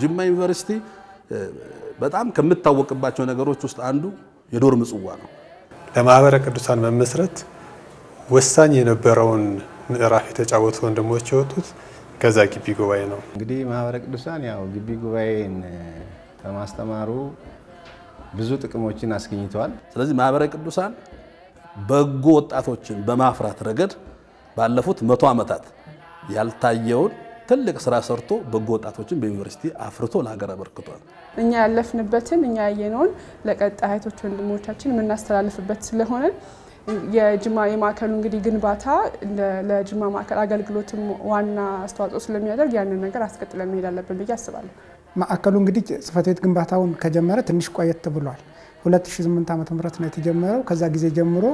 ጅማ ዩኒቨርሲቲ በጣም ከምታወቅባቸው ነገሮች ውስጥ አንዱ የዶርም ጽዋ ነው። ለማህበረ ቅዱሳን መመስረት ወሳኝ የነበረውን ምዕራፍ የተጫወቱ ወንድሞች የወጡት ከዛ ግቢ ጉባኤ ነው። እንግዲህ ማህበረ ቅዱሳን ያው ግቢ ጉባኤን በማስተማሩ ብዙ ጥቅሞችን አስገኝተዋል። ስለዚህ ማህበረ ቅዱሳን በጎ ወጣቶችን በማፍራት ረገድ ባለፉት መቶ ዓመታት ያልታየውን ትልቅ ስራ ሰርቶ በጎ ወጣቶችን በዩኒቨርሲቲ አፍርቶ ለሀገር አበርክቷል። እኛ ያለፍንበትን እኛ ያየነውን ለቀጣይ እህቶች ወንድሞቻችን የምናስተላልፍበት ስለሆነ የጅማ የማዕከሉ እንግዲህ ግንባታ ለ- ለጅማ ማዕከል አገልግሎትም ዋና አስተዋጽኦ ስለሚያደርግ ያንን ነገር አስቀጥለን መሄድ አለብን ብዬ አስባለሁ። ማዕከሉ እንግዲህ ጽሕፈት ቤት ግንባታውን ከጀመረ ትንሽ ቆየት ብሏል። 2008 ዓ ም ነው የተጀመረው። ከዛ ጊዜ ጀምሮ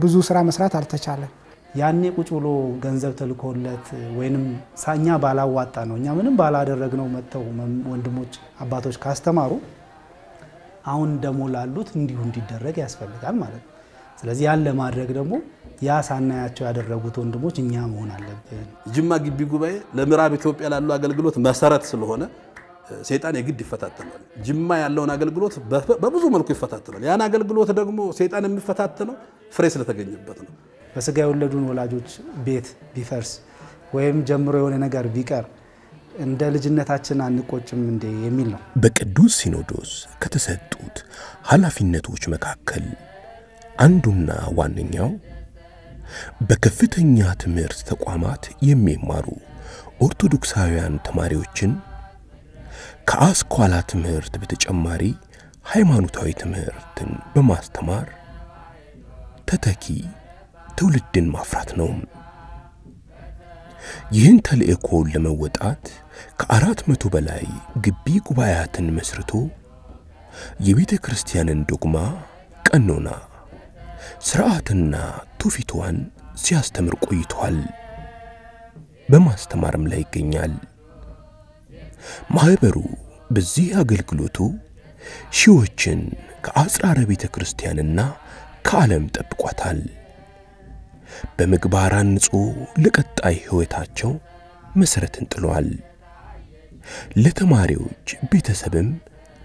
ብዙ ስራ መስራት አልተቻለም። ያኔ ቁጭ ብሎ ገንዘብ ተልኮለት ወይንም ሳኛ ባላዋጣ ነው እኛ ምንም ባላደረግነው መጥተው መም- ወንድሞች አባቶች ካስተማሩ አሁን ደግሞ ላሉት እንዲሁ እንዲደረግ ያስፈልጋል ማለት ነው። ስለዚህ ያን ለማድረግ ደግሞ ያ ሳናያቸው ያደረጉት ወንድሞች እኛ መሆን አለብን። ጅማ ግቢ ጉባኤ ለምዕራብ ኢትዮጵያ ላሉ አገልግሎት መሰረት ስለሆነ ሰይጣን የግድ ይፈታተናል። ጅማ ያለውን አገልግሎት በብዙ መልኩ ይፈታተናል። ያን አገልግሎት ደግሞ ሰይጣን የሚፈታተነው ፍሬ ስለተገኘበት ነው። በስጋ የወለዱን ወላጆች ቤት ቢፈርስ ወይም ጀምሮ የሆነ ነገር ቢቀር እንደ ልጅነታችን አንቆጭም እንዴ የሚል ነው። በቅዱስ ሲኖዶስ ከተሰጡት ኃላፊነቶች መካከል አንዱና ዋነኛው በከፍተኛ ትምህርት ተቋማት የሚማሩ ኦርቶዶክሳውያን ተማሪዎችን ከአስኳላ ትምህርት በተጨማሪ ሃይማኖታዊ ትምህርትን በማስተማር ተተኪ ትውልድን ማፍራት ነው። ይህን ተልእኮውን ለመወጣት ከአራት መቶ በላይ ግቢ ጉባኤያትን መስርቶ የቤተ ክርስቲያንን ዶግማ፣ ቀኖና፣ ሥርዓትና ትውፊቷን ሲያስተምር ቆይቷል። በማስተማርም ላይ ይገኛል። ማኅበሩ በዚህ አገልግሎቱ ሺዎችን ከአጽራረ ቤተ ክርስቲያንና ከዓለም ጠብቋታል። በምግባር አንጾ ለቀጣይ ሕይወታቸው መሠረትን ጥሏል። ለተማሪዎች ቤተሰብም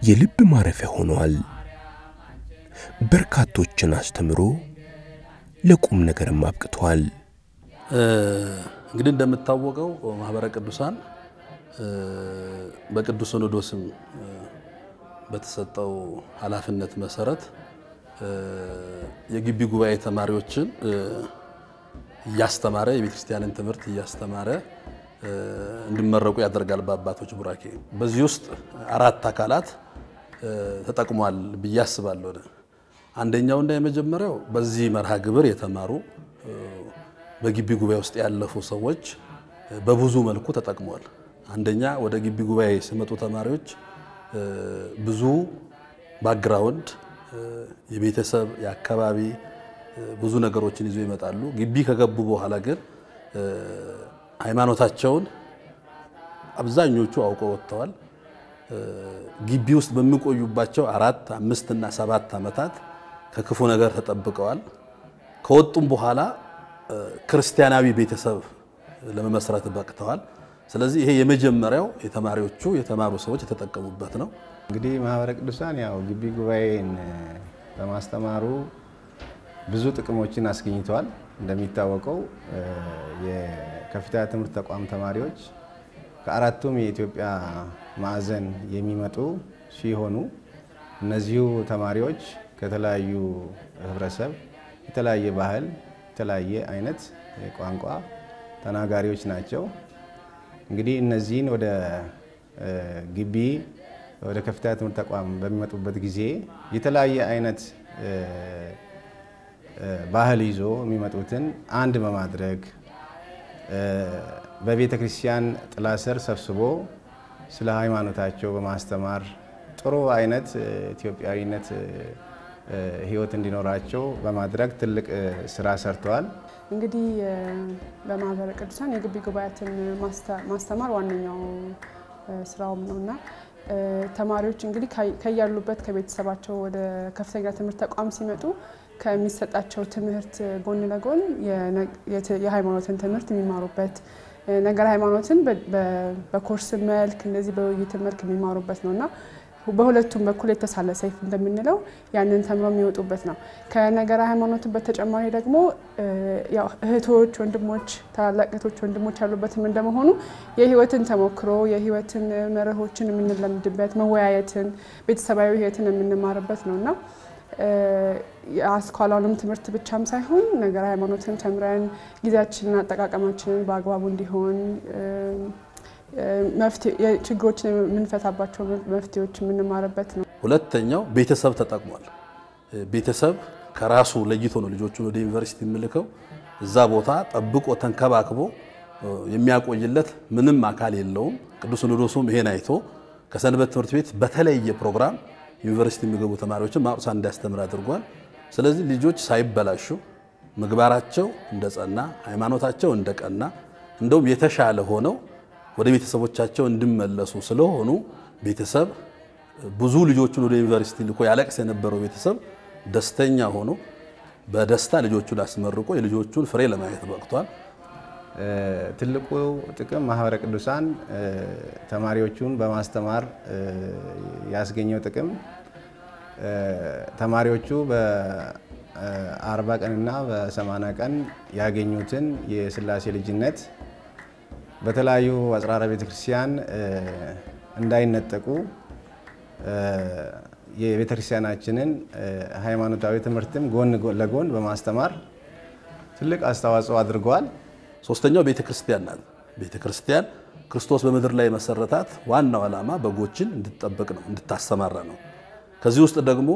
የልብ ማረፊያ ሆኗል። በርካቶችን አስተምሮ ለቁም ነገርም አብቅቷል። እንግዲህ እንደምታወቀው ማህበረ ቅዱሳን በቅዱስ ሲኖዶስም በተሰጠው ኃላፊነት መሰረት የግቢ ጉባኤ ተማሪዎችን እያስተማረ የቤተ ክርስቲያንን ትምህርት እያስተማረ እንዲመረቁ ያደርጋል በአባቶች ቡራኬ። በዚህ ውስጥ አራት አካላት ተጠቅሟል ብዬ አስባለሁ። አንደኛውና የመጀመሪያው በዚህ መርሃ ግብር የተማሩ በግቢ ጉባኤ ውስጥ ያለፉ ሰዎች በብዙ መልኩ ተጠቅመዋል። አንደኛ ወደ ግቢ ጉባኤ ሲመጡ ተማሪዎች ብዙ background የቤተሰብ የአካባቢ ብዙ ነገሮችን ይዞ ይመጣሉ። ግቢ ከገቡ በኋላ ግን ሃይማኖታቸውን አብዛኞቹ አውቀው ወጥተዋል። ግቢ ውስጥ በሚቆዩባቸው አራት አምስት እና ሰባት ዓመታት ከክፉ ነገር ተጠብቀዋል። ከወጡም በኋላ ክርስቲያናዊ ቤተሰብ ለመመስረት በቅተዋል። ስለዚህ ይሄ የመጀመሪያው የተማሪዎቹ የተማሩ ሰዎች የተጠቀሙበት ነው። እንግዲህ ማህበረ ቅዱሳን ያው ግቢ ጉባኤን በማስተማሩ ብዙ ጥቅሞችን አስገኝተዋል። እንደሚታወቀው የከፍተኛ ትምህርት ተቋም ተማሪዎች ከአራቱም የኢትዮጵያ ማዕዘን የሚመጡ ሲሆኑ እነዚሁ ተማሪዎች ከተለያዩ ህብረተሰብ፣ የተለያየ ባህል፣ የተለያየ አይነት ቋንቋ ተናጋሪዎች ናቸው። እንግዲህ እነዚህን ወደ ግቢ ወደ ከፍተኛ ትምህርት ተቋም በሚመጡበት ጊዜ የተለያየ አይነት ባህል ይዞ የሚመጡትን አንድ በማድረግ በቤተ ክርስቲያን ጥላ ስር ሰብስቦ ስለ ሃይማኖታቸው በማስተማር ጥሩ አይነት ኢትዮጵያዊነት ህይወት እንዲኖራቸው በማድረግ ትልቅ ስራ ሰርተዋል። እንግዲህ በማህበረ ቅዱሳን የግቢ ጉባኤያትን ማስተማር ዋነኛው ስራውም ነው እና ተማሪዎች እንግዲህ ከያሉበት ከቤተሰባቸው ወደ ከፍተኛ ትምህርት ተቋም ሲመጡ ከሚሰጣቸው ትምህርት ጎን ለጎን የሃይማኖትን ትምህርት የሚማሩበት ነገር ሃይማኖትን በኮርስ መልክ እንደዚህ በውይይት መልክ የሚማሩበት ነው እና በሁለቱም በኩል የተሳለ ሰይፍ እንደምንለው ያንን ተምሮ የሚወጡበት ነው። ከነገረ ሃይማኖትን በተጨማሪ ደግሞ እህቶች፣ ወንድሞች፣ ታላላቅ እህቶች፣ ወንድሞች ያሉበትም እንደመሆኑ የህይወትን ተሞክሮ የህይወትን መርሆችን የምንለምድበት መወያየትን፣ ቤተሰባዊ ህይወትን የምንማርበት ነው እና የአስኳላውንም ትምህርት ብቻም ሳይሆን ነገረ ሃይማኖትን ተምረን ጊዜያችንን አጠቃቀማችንን በአግባቡ እንዲሆን ችግሮችን የምንፈታባቸው መፍትሄዎች የምንማርበት ነው። ሁለተኛው ቤተሰብ ተጠቅሟል። ቤተሰብ ከራሱ ለይቶ ነው ልጆቹን ወደ ዩኒቨርሲቲ የሚልከው። እዛ ቦታ ጠብቆ ተንከባክቦ የሚያቆይለት ምንም አካል የለውም። ቅዱስ ሲኖዶሱም ይሄን አይቶ ከሰንበት ትምህርት ቤት በተለየ ፕሮግራም ዩኒቨርሲቲ የሚገቡ ተማሪዎችን ማቁሳን እንዲያስተምር አድርጓል። ስለዚህ ልጆች ሳይበላሹ ምግባራቸው እንደጸና፣ ሃይማኖታቸው እንደቀና እንደውም የተሻለ ሆነው ወደ ቤተሰቦቻቸው እንዲመለሱ ስለሆኑ ቤተሰብ ብዙ ልጆቹን ወደ ዩኒቨርሲቲ ልኮ ያለቅስ የነበረው ቤተሰብ ደስተኛ ሆኖ በደስታ ልጆቹን አስመርቆ የልጆቹን ፍሬ ለማየት በቅቷል። ትልቁ ጥቅም ማህበረ ቅዱሳን ተማሪዎቹን በማስተማር ያስገኘው ጥቅም ተማሪዎቹ በአርባ ቀንና በሰማንያ ቀን ያገኙትን የሥላሴ ልጅነት በተለያዩ አጽራረ ቤተክርስቲያን እንዳይነጠቁ የቤተክርስቲያናችንን ሃይማኖታዊ ትምህርትም ጎን ለጎን በማስተማር ትልቅ አስተዋጽኦ አድርገዋል። ሶስተኛው ቤተ ክርስቲያን ናት። ቤተ ክርስቲያን ክርስቶስ በምድር ላይ መሰረታት ዋናው ዓላማ በጎችን እንድትጠብቅ ነው፣ እንድታሰማራ ነው። ከዚህ ውስጥ ደግሞ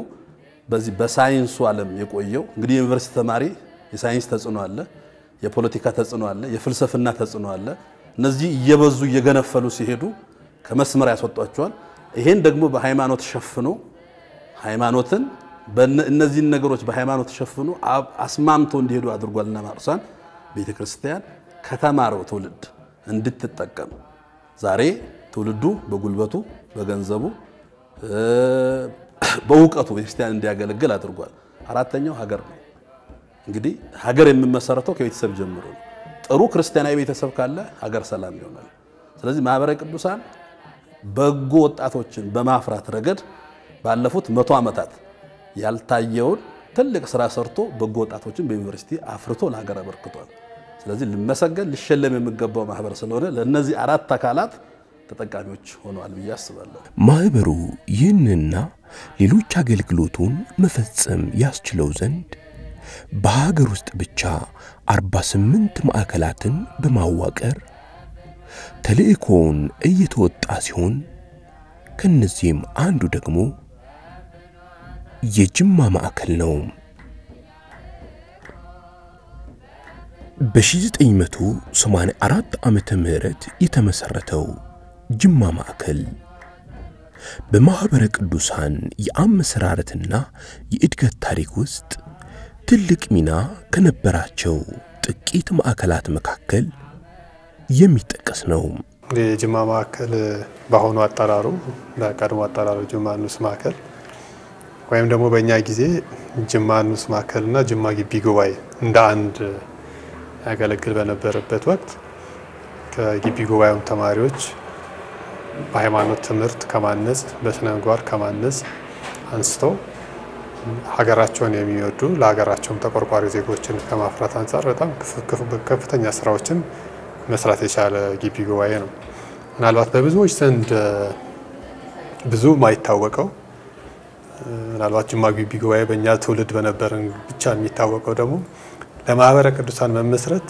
በዚህ በሳይንሱ ዓለም የቆየው እንግዲህ የዩኒቨርሲቲ ተማሪ የሳይንስ ተጽዕኖ አለ፣ የፖለቲካ ተጽዕኖ አለ፣ የፍልስፍና ተጽዕኖ አለ። እነዚህ እየበዙ እየገነፈሉ ሲሄዱ ከመስመር ያስወጧቸዋል። ይሄን ደግሞ በሃይማኖት ሸፍኖ ሃይማኖትን እነዚህን ነገሮች በሃይማኖት ሸፍኖ አስማምቶ እንዲሄዱ አድርጓልና ማቁሳን ቤተ ክርስቲያን ከተማረው ትውልድ እንድትጠቀም ዛሬ ትውልዱ በጉልበቱ በገንዘቡ በእውቀቱ ቤተክርስቲያን እንዲያገለግል አድርጓል። አራተኛው ሀገር ነው። እንግዲህ ሀገር የሚመሰረተው ከቤተሰብ ጀምሮ ነው። ጥሩ ክርስቲያናዊ ቤተሰብ ካለ ሀገር ሰላም ይሆናል። ስለዚህ ማህበረ ቅዱሳን በጎ ወጣቶችን በማፍራት ረገድ ባለፉት መቶ ዓመታት ያልታየውን ትልቅ ስራ ሰርቶ በጎ ወጣቶችን በዩኒቨርሲቲ አፍርቶ ለሀገር አበርክቷል። ስለዚህ ሊመሰገን ሊሸለም የሚገባው ማህበር ስለሆነ ለእነዚህ አራት አካላት ተጠቃሚዎች ሆነዋል ብዬ አስባለሁ። ማኅበሩ ይህንና ሌሎች አገልግሎቱን መፈጸም ያስችለው ዘንድ በሀገር ውስጥ ብቻ 48 ማዕከላትን በማዋቀር ተልእኮውን እየተወጣ ሲሆን ከነዚህም አንዱ ደግሞ የጅማ ማዕከል ነው። በ1984 ዓመተ ምህረት የተመሠረተው ጅማ ማዕከል በማኅበረ ቅዱሳን የአመሰራረትና የእድገት ታሪክ ውስጥ ትልቅ ሚና ከነበራቸው ጥቂት ማዕከላት መካከል የሚጠቀስ ነው። የጅማ ማዕከል በአሁኑ አጠራሩ በቀድሞ አጠራሩ ጅማ ንዑስ ማዕከል ወይም ደግሞ በእኛ ጊዜ ጅማ ንዑስ ማዕከል እና ጅማ ግቢ ጉባኤ እንደ አንድ ያገለግል በነበረበት ወቅት ከግቢ ጉባኤውም ተማሪዎች በሃይማኖት ትምህርት ከማነጽ በስነ ምግባር ከማነጽ አንስተው ሀገራቸውን የሚወዱ ለሀገራቸውም ተቆርቋሪ ዜጎችን ከማፍራት አንጻር በጣም ከፍተኛ ስራዎችን መስራት የቻለ ግቢ ጉባኤ ነው። ምናልባት በብዙዎች ዘንድ ብዙ ማይታወቀው ምናልባት ጅማ ግቢ ጉባኤ በእኛ ትውልድ በነበረን ብቻ የሚታወቀው ደግሞ ለማህበረ ቅዱሳን መመስረት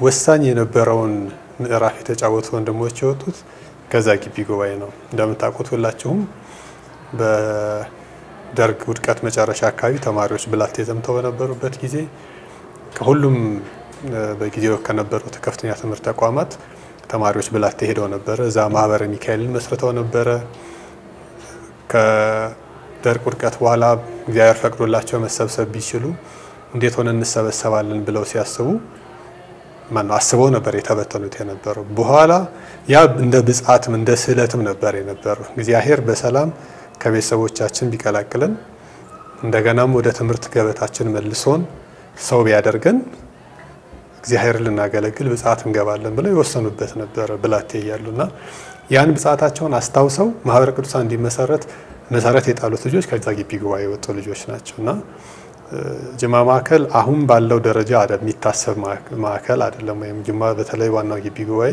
ወሳኝ የነበረውን ምዕራፍ የተጫወቱ ወንድሞች የወጡት ከዛ ግቢ ጉባኤ ነው። እንደምታውቁት ሁላችሁም በደርግ ውድቀት መጨረሻ አካባቢ ተማሪዎች ብላቴ ዘምተው በነበሩበት ጊዜ ከሁሉም በጊዜው ከነበሩት ከፍተኛ ትምህርት ተቋማት ተማሪዎች ብላቴ ሄደው ነበረ። እዛ ማህበረ ሚካኤልን መስርተው ነበረ። ደርቅ ውድቀት በኋላ እግዚአብሔር ፈቅዶላቸው መሰብሰብ ቢችሉ እንዴት ሆነ እንሰበሰባለን ብለው ሲያስቡ ማነው አስበው ነበር የተበተኑት የነበረው። በኋላ ያ እንደ ብጻትም እንደ ስዕለትም ነበር የነበረው። እግዚአብሔር በሰላም ከቤተሰቦቻችን ቢቀላቅለን እንደገናም ወደ ትምህርት ገበታችን መልሶን ሰው ቢያደርገን እግዚአብሔርን ልናገለግል ብጻት እንገባለን ብለው የወሰኑበት ነበረ ብላቴ እያሉና ያን ብጻታቸውን አስታውሰው ማህበረ ቅዱሳን እንዲመሰረት መሰረት የጣሉት ልጆች ከዛ ግቢ ጉባኤ የወጡ ልጆች ናቸው እና ጅማ ማዕከል አሁን ባለው ደረጃ የሚታሰብ ማዕከል አይደለም። ወይም ጅማ በተለይ ዋናው ግቢ ጉባኤ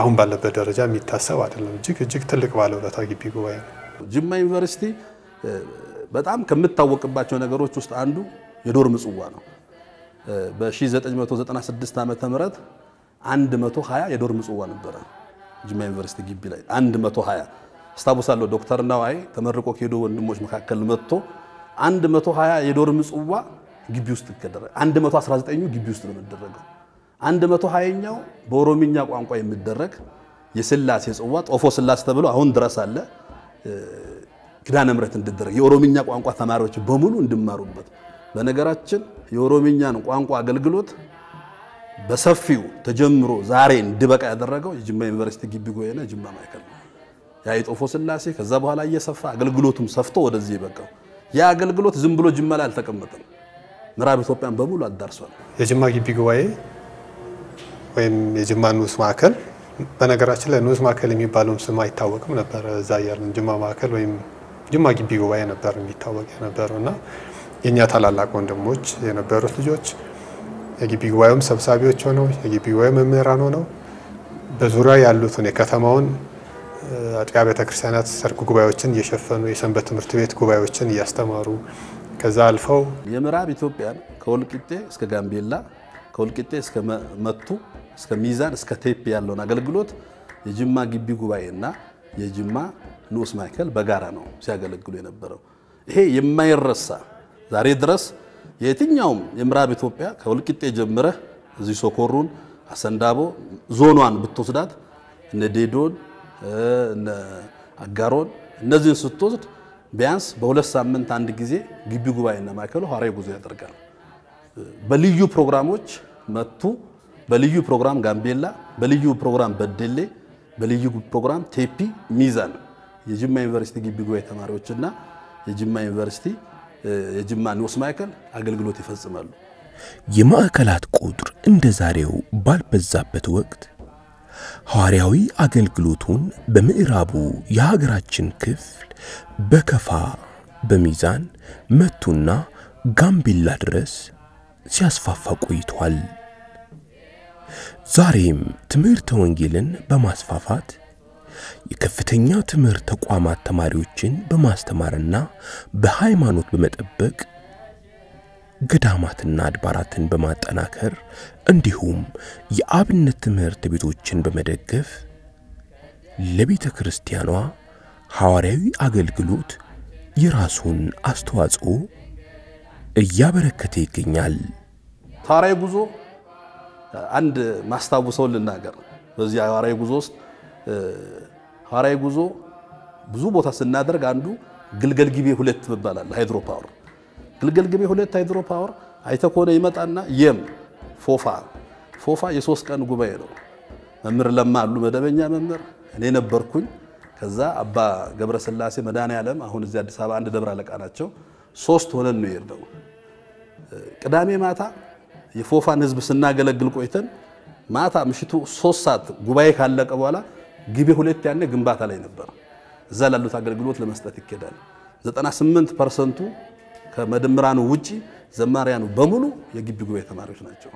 አሁን ባለበት ደረጃ የሚታሰብ አይደለም። እጅግ እጅግ ትልቅ ባለውለታ ግቢ ጉባኤ ነው። ጅማ ዩኒቨርሲቲ በጣም ከምታወቅባቸው ነገሮች ውስጥ አንዱ የዶርም ጽዋ ነው። በ1996 ዓመተ ምህረት 120 የዶርም ጽዋ ነበረ ጅማ ዩኒቨርሲቲ ግቢ ላይ 120 አስታውሳለሁ። ዶክተር ናዋይ ተመርቆ ከሄዱ ወንድሞች መካከል መጥቶ 120 የዶርም ጽዋ ግቢ ውስጥ ይደረጋል። 119ኙ ግቢ ውስጥ ነው የሚደረገው። 120ኛው በኦሮምኛ ቋንቋ የሚደረግ የስላሴ ጽዋ ጦፎ ስላሴ ተብሎ አሁን ድረስ አለ። ኪዳነ ምሕረት እንዲደረግ የኦሮምኛ ቋንቋ ተማሪዎች በሙሉ እንዲማሩበት። በነገራችን የኦሮምኛን ቋንቋ አገልግሎት በሰፊው ተጀምሮ ዛሬ እንዲበቃ ያደረገው የጅማ ዩኒቨርሲቲ ግቢ ጉባኤና ጅማ ማዕከል ነው። የጦፎ ስላሴ ከዛ በኋላ እየሰፋ አገልግሎቱም ሰፍቶ ወደዚህ የበቃው ያ አገልግሎት ዝም ብሎ ጅማ ላይ አልተቀመጠም። ምዕራብ ኢትዮጵያን በሙሉ አዳርሷል። የጅማ ግቢ ጉባኤ ወይም የጅማ ንዑስ ማዕከል በነገራችን ላይ ንዑስ ማዕከል የሚባለውም ስም አይታወቅም ነበረ። እዛ እያለን ጅማ ማዕከል ወይም ጅማ ግቢ ጉባኤ ነበር የሚታወቅ የነበረው እና የእኛ ታላላቅ ወንድሞች የነበሩት ልጆች የግቢ ጉባኤውም ሰብሳቢዎች ሆነው የግቢ ጉባኤ መምህራን ሆነው በዙሪያ ያሉትን የከተማውን አጥቢያ ቤተክርስቲያናት ሰርክ ጉባኤዎችን እየሸፈኑ የሰንበት ትምህርት ቤት ጉባኤዎችን እያስተማሩ ከዛ አልፈው የምዕራብ ኢትዮጵያን ከወልቂጤ እስከ ጋምቤላ ከወልቂጤ እስከ መቱ እስከ ሚዛን እስከ ቴፒ ያለውን አገልግሎት የጅማ ግቢ ጉባኤና የጅማ ንዑስ ማዕከል በጋራ ነው ሲያገለግሉ የነበረው። ይሄ የማይረሳ ዛሬ ድረስ የትኛውም የምዕራብ ኢትዮጵያ ከወልቂጤ ጀምረህ እዚህ ሶኮሩን፣ አሰንዳቦ ዞኗን ብትወስዳት እነ ዴዶን እነ አጋሮን እነዚህን ስትወስድ ቢያንስ በሁለት ሳምንት አንድ ጊዜ ግቢ ጉባኤና ማዕከሉ ሐዋርያዊ ጉዞ ያደርጋል። በልዩ ፕሮግራሞች መቱ፣ በልዩ ፕሮግራም ጋምቤላ፣ በልዩ ፕሮግራም በደሌ፣ በልዩ ፕሮግራም ቴፒ፣ ሚዛን የጅማ ዩኒቨርሲቲ ግቢ ጉባኤ ተማሪዎችና የጅማ ዩኒቨርሲቲ የጅማ ንዑስ ማዕከል አገልግሎት ይፈጽማሉ። የማዕከላት ቁጥር እንደ ዛሬው ባልበዛበት ወቅት ሐዋርያዊ አገልግሎቱን በምዕራቡ የሀገራችን ክፍል በከፋ፣ በሚዛን፣ መቱና ጋምቤላ ድረስ ሲያስፋፋ ቆይቷል። ዛሬም ትምህርተ ወንጌልን በማስፋፋት የከፍተኛ ትምህርት ተቋማት ተማሪዎችን በማስተማርና በሃይማኖት በመጠበቅ ገዳማትና አድባራትን በማጠናከር እንዲሁም የአብነት ትምህርት ቤቶችን በመደገፍ ለቤተ ክርስቲያኗ ሐዋርያዊ አገልግሎት የራሱን አስተዋጽኦ እያበረከተ ይገኛል። ሐዋርያዊ ጉዞ አንድ ማስታውሰውን ልናገር። በዚህ ሐዋርያዊ ጉዞ ውስጥ ሐዋርያዊ ጉዞ ብዙ ቦታ ስናደርግ አንዱ ግልገል ጊቤ ሁለት ይባላል hydro power ግልገል ጊቤ ሁለት hydro power አይተ ከሆነ ይመጣና የም ፎፋ ፎፋ የሶስት ቀን ጉባኤ ነው። መምህር ለማ አሉ መደበኛ መምህር፣ እኔ ነበርኩኝ። ከዛ አባ ገብረ ስላሴ መድኃኔ ዓለም አሁን እዚህ አዲስ አበባ አንድ ደብረ አለቃ ናቸው። ሶስት ሆነን ነው የሄድነው። ቅዳሜ ማታ የፎፋን ህዝብ ስናገለግል ቆይተን ማታ ምሽቱ ሶስት ሰዓት ጉባኤ ካለቀ በኋላ ግቤ ሁለት ያኔ ግንባታ ላይ ነበር። እዛ ላሉት አገልግሎት ለመስጠት ይኬዳል። 98 percent ኡ ከመደምራኑ ውጪ ዘማሪያኑ በሙሉ የግቢ ጉባኤ ተማሪዎች ናቸው።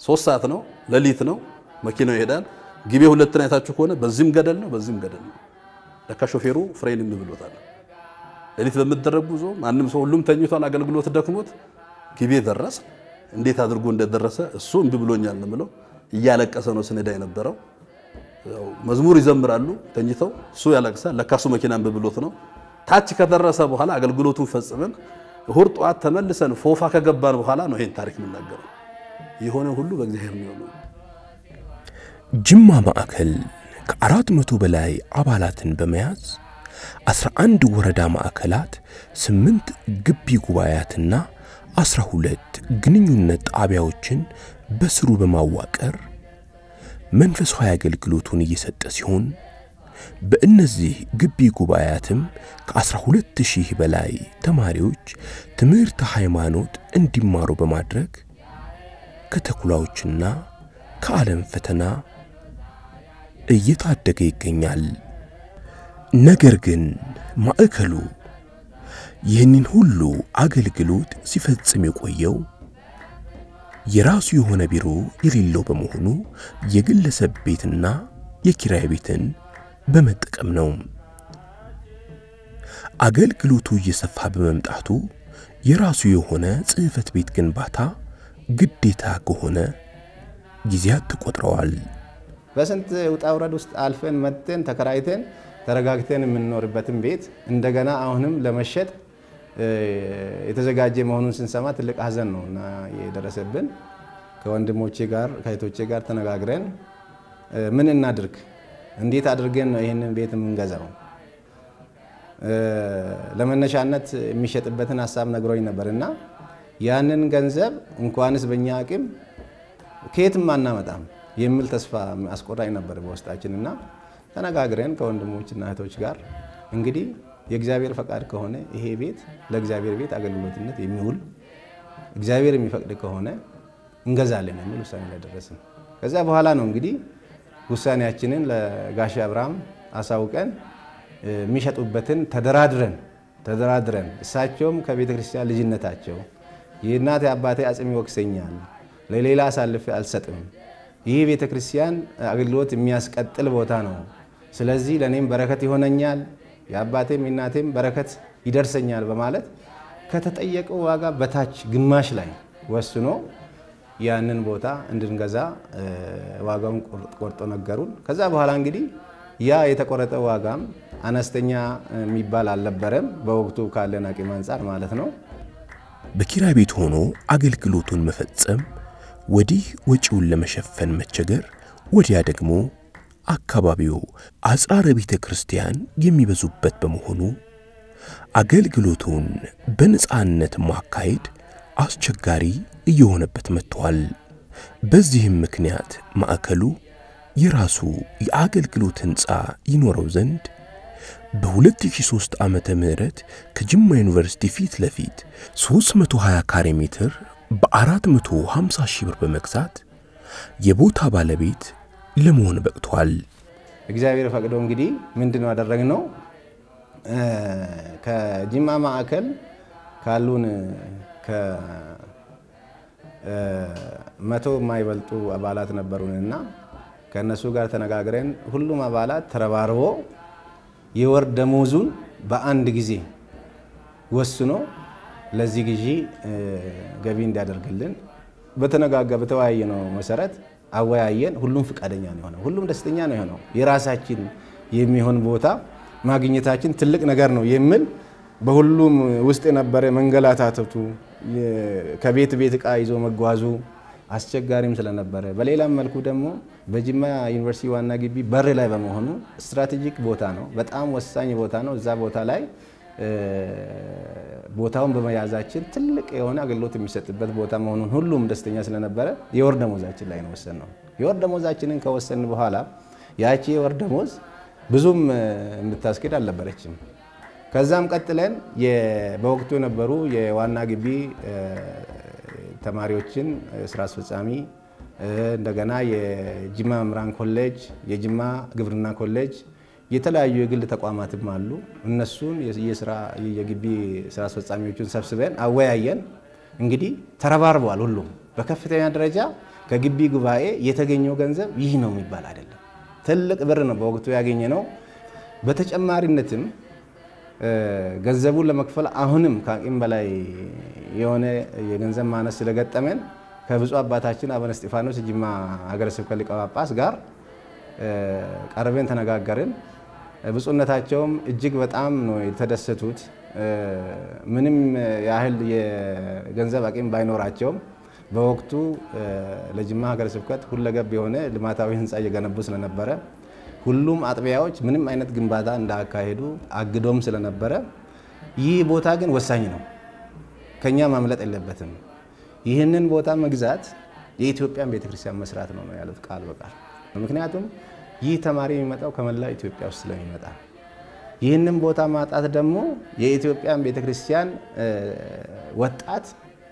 ሶስት ሰዓት ነው፣ ሌሊት ነው፣ መኪናው ይሄዳል። ግቤ ሁለትን አይታችሁ ከሆነ በዚህም ገደል ነው፣ በዚህም ገደል ነው። ለካ ሾፌሩ ፍሬን ብሎታል። ሌሊት በምትደረግ ጉዞ ማንም ሰው ሁሉም ተኝቷል፣ አገልግሎት ደክሞት ግቤ ደረስ። እንዴት አድርጎ እንደደረሰ እሱ እምቢ ብሎኛል የምለው። እያለቀሰ ነው ስነዳ የነበረው። መዝሙር ይዘምራሉ ተኝተው፣ እሱ ያለቅሳል። ለካ እሱ መኪና እምቢ ብሎት ነው። ታች ከደረሰ በኋላ አገልግሎቱን ፈጽመን እሁድ ጠዋት ተመልሰን ፎፋ ከገባን በኋላ ነው ይሄን ታሪክ የምናገረው። የሆነ ሁሉ በእግዚአብሔር ነው ጅማ ማዕከል ከአራት መቶ በላይ አባላትን በመያዝ 11 ወረዳ ማዕከላት፣ 8 ግቢ ጉባኤያትና 12 ግንኙነት ጣቢያዎችን በስሩ በማዋቀር መንፈሳዊ አገልግሎቱን እየሰጠ ሲሆን በእነዚህ ግቢ ጉባኤያትም ከ12 ሺህ በላይ ተማሪዎች ትምህርተ ሃይማኖት እንዲማሩ በማድረግ ከተኩላዎችና ከዓለም ፈተና እየታደገ ይገኛል። ነገር ግን ማዕከሉ ይህንን ሁሉ አገልግሎት ሲፈጽም የቆየው የራሱ የሆነ ቢሮ የሌለው በመሆኑ የግለሰብ ቤትና የኪራይ ቤትን በመጠቀም ነው። አገልግሎቱ እየሰፋ በመምጣቱ የራሱ የሆነ ጽሕፈት ቤት ግንባታ ግዴታ ከሆነ ጊዜያት ተቆጥረዋል። በስንት ውጣ ውረድ ውስጥ አልፈን መጥተን ተከራይተን ተረጋግተን የምንኖርበትን ቤት እንደገና አሁንም ለመሸጥ የተዘጋጀ መሆኑን ስንሰማ ትልቅ ሐዘን ነው እና የደረሰብን ከወንድሞቼ ጋር ከእህቶቼ ጋር ተነጋግረን ምን እናድርግ፣ እንዴት አድርገን ነው ይህንን ቤት የምንገዛው? ለመነሻነት የሚሸጥበትን ሀሳብ ነግሮኝ ነበር እና ያንን ገንዘብ እንኳንስ በእኛ አቅም ከየትም አናመጣም የሚል ተስፋ አስቆራኝ ነበር በውስጣችን እና ተነጋግረን ከወንድሞችና እህቶች ጋር እንግዲህ የእግዚአብሔር ፈቃድ ከሆነ ይሄ ቤት ለእግዚአብሔር ቤት አገልግሎትነት የሚውል እግዚአብሔር የሚፈቅድ ከሆነ እንገዛለን የሚል ውሳኔ ላይ ደረስን። ከዛ በኋላ ነው እንግዲህ ውሳኔያችንን ለጋሽ አብርሃም አሳውቀን የሚሸጡበትን ተደራድረን ተደራድረን እሳቸውም ከቤተ ክርስቲያን ልጅነታቸው የእናቴ አባቴ አጽም ይወቅሰኛል፣ ለሌላ አሳልፌ አልሰጥም፣ ይህ ቤተ ክርስቲያን አገልግሎት የሚያስቀጥል ቦታ ነው፣ ስለዚህ ለእኔም በረከት ይሆነኛል፣ የአባቴም የእናቴም በረከት ይደርሰኛል በማለት ከተጠየቀው ዋጋ በታች ግማሽ ላይ ወስኖ ያንን ቦታ እንድንገዛ ዋጋውን ቆርጦ ነገሩን። ከዛ በኋላ እንግዲህ ያ የተቆረጠ ዋጋም አነስተኛ የሚባል አልነበረም፣ በወቅቱ ካለን አቅም አንጻር ማለት ነው። በኪራይ ቤት ሆኖ አገልግሎቱን መፈጸም ወዲህ ወጪውን ለመሸፈን መቸገር፣ ወዲያ ደግሞ አካባቢው አጽራረ ቤተ ክርስቲያን የሚበዙበት በመሆኑ አገልግሎቱን በነፃነት ማካሄድ አስቸጋሪ እየሆነበት መጥቷል። በዚህም ምክንያት ማዕከሉ የራሱ የአገልግሎት ሕንፃ ይኖረው ዘንድ በ2003 ዓመተ ምህረት ከጅማ ዩኒቨርሲቲ ፊት ለፊት 320 ካሬ ሜትር በ450 ሺህ ብር በመግዛት የቦታ ባለቤት ለመሆን በቅቷል። እግዚአብሔር ፈቅዶ እንግዲህ ምንድን ነው ያደረግነው? ከጅማ ማዕከል ካሉን ከመቶ የማይበልጡ አባላት ነበሩንና ከእነሱ ጋር ተነጋግረን ሁሉም አባላት ተረባርቦ የወር ደሞዙን በአንድ ጊዜ ወስኖ ለዚህ ግዢ ገቢ እንዲያደርግልን በተነጋጋ በተወያየ ነው መሰረት አወያየን። ሁሉም ፈቃደኛ ነው የሆነው። ሁሉም ደስተኛ ነው የሆነው። የራሳችን የሚሆን ቦታ ማግኘታችን ትልቅ ነገር ነው የሚል በሁሉም ውስጥ የነበረ መንገላታተቱ ከቤት ቤት ዕቃ ይዞ መጓዙ አስቸጋሪም ስለነበረ በሌላም መልኩ ደግሞ በጅማ ዩኒቨርሲቲ ዋና ግቢ በር ላይ በመሆኑ strategic ቦታ ነው። በጣም ወሳኝ ቦታ ነው። እዛ ቦታ ላይ ቦታውን በመያዛችን ትልቅ የሆነ አገልግሎት የሚሰጥበት ቦታ መሆኑን ሁሉም ደስተኛ ስለነበረ የወር ደሞዛችን ላይ ነው ወሰን ነው። የወር ደሞዛችንን ከወሰን በኋላ ያቺ የወር ደሞዝ ብዙም የምታስኬድ አልነበረችም። ከዛም ቀጥለን በወቅቱ የነበሩ የዋና ግቢ ተማሪዎችን ስራ አስፈጻሚ እንደገና የጅማ መምህራን ኮሌጅ፣ የጅማ ግብርና ኮሌጅ፣ የተለያዩ የግል ተቋማትም አሉ። እነሱን የስራ የግቢ ስራ አስፈጻሚዎችን ሰብስበን አወያየን። እንግዲህ ተረባርበዋል። ሁሉም በከፍተኛ ደረጃ ከግቢ ጉባኤ የተገኘው ገንዘብ ይህ ነው የሚባል አይደለም። ትልቅ ብር ነው በወቅቱ ያገኘ ነው። በተጨማሪነትም ገንዘቡን ለመክፈል አሁንም ከአቅም በላይ የሆነ የገንዘብ ማነስ ስለገጠመን ከብፁዕ አባታችን አቡነ እስጢፋኖስ ጅማ ሀገረ ስብከት ሊቀ ጳጳስ ጋር ቀርበን ተነጋገርን። ብፁዕነታቸውም እጅግ በጣም ነው የተደሰቱት። ምንም ያህል የገንዘብ አቅም ባይኖራቸውም በወቅቱ ለጅማ ሀገረ ስብከት ሁለገብ የሆነ ልማታዊ ሕንፃ እየገነቡ ስለነበረ ሁሉም አጥቢያዎች ምንም አይነት ግንባታ እንዳካሄዱ አግዶም ስለነበረ ይህ ቦታ ግን ወሳኝ ነው፣ ከኛ ማምለጥ የለበትም። ይህንን ቦታ መግዛት የኢትዮጵያን ቤተክርስቲያን መስራት ነው ነው ያሉት ቃል በቃል። ምክንያቱም ይህ ተማሪ የሚመጣው ከመላው ኢትዮጵያ ውስጥ ስለሚመጣ ይህንን ቦታ ማጣት ደግሞ የኢትዮጵያን ቤተክርስቲያን ወጣት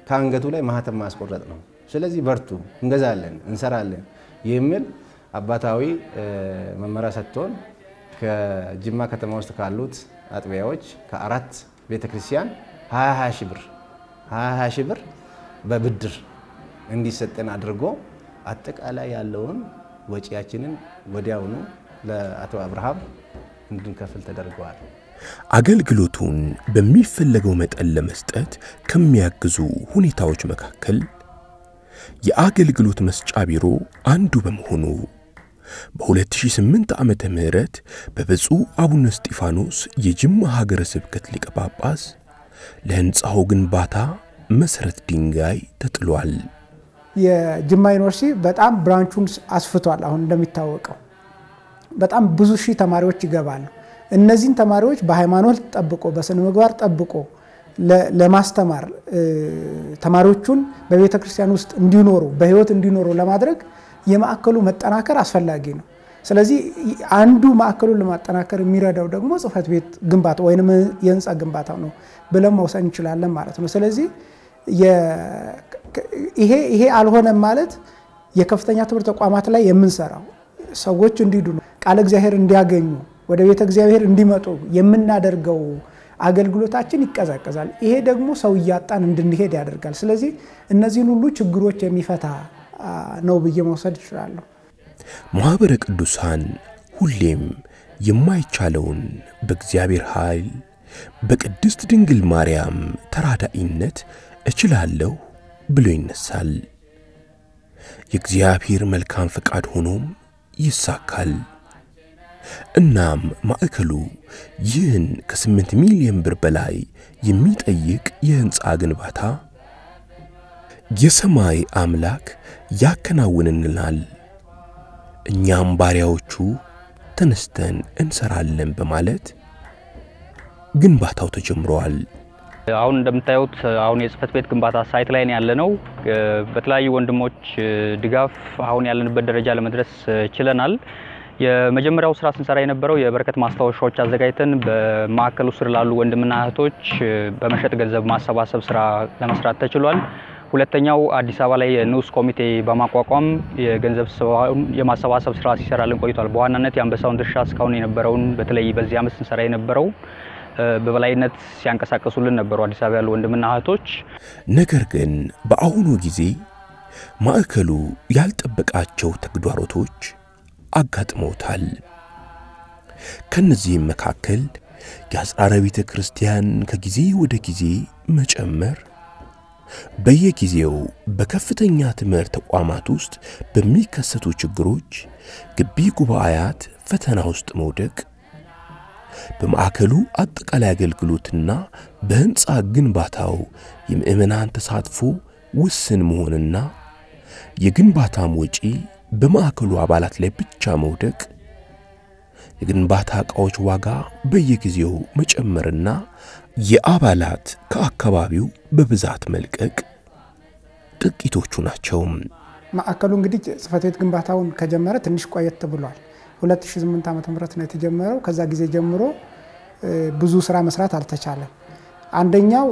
ከአንገቱ ላይ ማህተም ማስቆረጥ ነው። ስለዚህ በርቱ፣ እንገዛለን፣ እንሰራለን የሚል አባታዊ መመሪያ ሰጥቶን ከጅማ ከተማ ውስጥ ካሉት አጥቢያዎች ከአራት ቤተክርስቲያን 20 ሺህ ብር 20 ሺህ ብር በብድር እንዲሰጠን አድርጎ አጠቃላይ ያለውን ወጪያችንን ወዲያውኑ ለአቶ አብርሃም እንድንከፍል ተደርገዋል። አገልግሎቱን በሚፈለገው መጠን ለመስጠት ከሚያግዙ ሁኔታዎች መካከል የአገልግሎት መስጫ ቢሮ አንዱ በመሆኑ በ2008 ዓመተ ምህረት በብፁዕ አቡነ እስጢፋኖስ የጅማ ሀገረ ስብከት ሊቀ ጳጳስ ለሕንፃው ግንባታ መሠረት ድንጋይ ተጥሏል። የጅማ ዩኒቨርሲቲ በጣም ብራንቹን አስፍቷል። አሁን እንደሚታወቀው በጣም ብዙ ሺህ ተማሪዎች ይገባሉ። እነዚህን ተማሪዎች በሃይማኖት ጠብቆ በስነ ምግባር ጠብቆ ለማስተማር ተማሪዎቹን በቤተ ክርስቲያን ውስጥ እንዲኖሩ በህይወት እንዲኖሩ ለማድረግ የማዕከሉ መጠናከር አስፈላጊ ነው። ስለዚህ አንዱ ማዕከሉን ለማጠናከር የሚረዳው ደግሞ ጽሕፈት ቤት ግንባታ ወይም የህንፃ ግንባታ ነው ብለን መውሰድ እንችላለን ማለት ነው። ስለዚህ ይሄ አልሆነም ማለት የከፍተኛ ትምህርት ተቋማት ላይ የምንሰራው ሰዎች እንዲድኑ ቃለ እግዚአብሔር እንዲያገኙ ወደ ቤተ እግዚአብሔር እንዲመጡ የምናደርገው አገልግሎታችን ይቀዛቀዛል። ይሄ ደግሞ ሰው እያጣን እንድንሄድ ያደርጋል። ስለዚህ እነዚህን ሁሉ ችግሮች የሚፈታ ነው ብዬ መውሰድ እችላለሁ። ማኅበረ ቅዱሳን ሁሌም የማይቻለውን በእግዚአብሔር ኃይል በቅድስት ድንግል ማርያም ተራዳኢነት እችላለሁ ብሎ ይነሳል። የእግዚአብሔር መልካም ፈቃድ ሆኖም ይሳካል። እናም ማዕከሉ ይህን ከስምንት ሚሊዮን ብር በላይ የሚጠይቅ የሕንፃ ግንባታ የሰማይ አምላክ ያከናውንልናል፣ እኛም ባሪያዎቹ ተነስተን እንሰራለን በማለት ግንባታው ተጀምሯል። አሁን እንደምታዩት አሁን የጽህፈት ቤት ግንባታ site ላይ ያለ ነው። በተለያዩ ወንድሞች ድጋፍ አሁን ያለንበት ደረጃ ለመድረስ ችለናል። የመጀመሪያው ስራ ስንሰራ የነበረው የበረከት ማስታወሻዎች አዘጋጅተን በማዕከሉ ስር ላሉ ወንድምና እህቶች በመሸጥ ገንዘብ ማሰባሰብ ስራ ለመስራት ተችሏል። ሁለተኛው አዲስ አበባ ላይ የንዑስ ኮሚቴ በማቋቋም የገንዘብ የማሰባሰብ ስራ ሲሰራልን ቆይቷል። በዋናነት የአንበሳውን ድርሻ እስካሁን የነበረውን በተለይ በዚህ ዓመት ስንሰራ የነበረው በበላይነት ሲያንቀሳቀሱልን ነበሩ አዲስ አበባ ያሉ ወንድምና እህቶች። ነገር ግን በአሁኑ ጊዜ ማዕከሉ ያልጠበቃቸው ተግዳሮቶች አጋጥመውታል። ከነዚህም መካከል የአጽራረ ቤተ ክርስቲያን ከጊዜ ወደ ጊዜ መጨመር፣ በየጊዜው በከፍተኛ ትምህርት ተቋማት ውስጥ በሚከሰቱ ችግሮች ግቢ ጉባኤያት ፈተና ውስጥ መውደቅ፣ በማዕከሉ አጠቃላይ አገልግሎትና በሕንፃ ግንባታው የምዕመናን ተሳትፎ ውስን መሆንና የግንባታም ወጪ በማዕከሉ አባላት ላይ ብቻ መውደቅ፣ የግንባታ ዕቃዎች ዋጋ በየጊዜው መጨመርና የአባላት ከአካባቢው በብዛት መልቀቅ ጥቂቶቹ ናቸው። ማዕከሉ እንግዲህ ጽሕፈት ቤት ግንባታውን ከጀመረ ትንሽ ቆየት ብሏል። 2008 ዓ.ም ነው የተጀመረው። ከዛ ጊዜ ጀምሮ ብዙ ስራ መስራት አልተቻለም። አንደኛው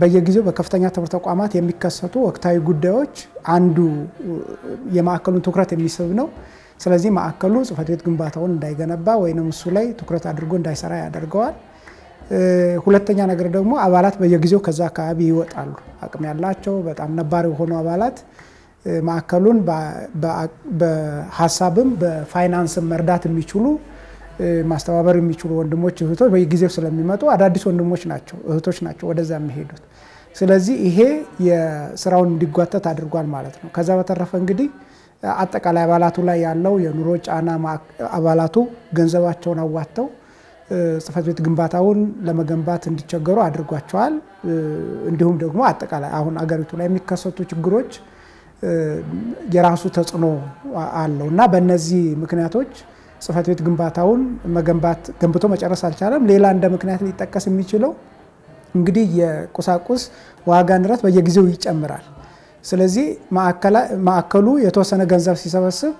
በየጊዜው በከፍተኛ ትምህርት ተቋማት የሚከሰቱ ወቅታዊ ጉዳዮች አንዱ የማዕከሉን ትኩረት የሚስብ ነው። ስለዚህ ማዕከሉ ጽሕፈት ቤት ግንባታውን እንዳይገነባ ወይም እሱ ላይ ትኩረት አድርጎ እንዳይሰራ ያደርገዋል። ሁለተኛ ነገር ደግሞ አባላት በየጊዜው ከዛ አካባቢ ይወጣሉ። አቅም ያላቸው በጣም ነባር የሆኑ አባላት ማዕከሉን በሀሳብም በፋይናንስም መርዳት የሚችሉ ማስተባበር የሚችሉ ወንድሞች እህቶች በየጊዜው ስለሚመጡ አዳዲስ ወንድሞች ናቸው እህቶች ናቸው ወደዛ የሚሄዱት። ስለዚህ ይሄ የስራውን እንዲጓተት አድርጓል ማለት ነው። ከዛ በተረፈ እንግዲህ አጠቃላይ አባላቱ ላይ ያለው የኑሮ ጫና አባላቱ ገንዘባቸውን አዋጥተው ጽሕፈት ቤት ግንባታውን ለመገንባት እንዲቸገሩ አድርጓቸዋል። እንዲሁም ደግሞ አጠቃላይ አሁን አገሪቱ ላይ የሚከሰቱ ችግሮች የራሱ ተጽዕኖ አለው እና በእነዚህ ምክንያቶች ጽሕፈት ቤት ግንባታውን መገንባት ገንብቶ መጨረስ አልቻለም። ሌላ እንደ ምክንያት ሊጠቀስ የሚችለው እንግዲህ የቁሳቁስ ዋጋ ንረት በየጊዜው ይጨምራል። ስለዚህ ማዕከሉ የተወሰነ ገንዘብ ሲሰበስብ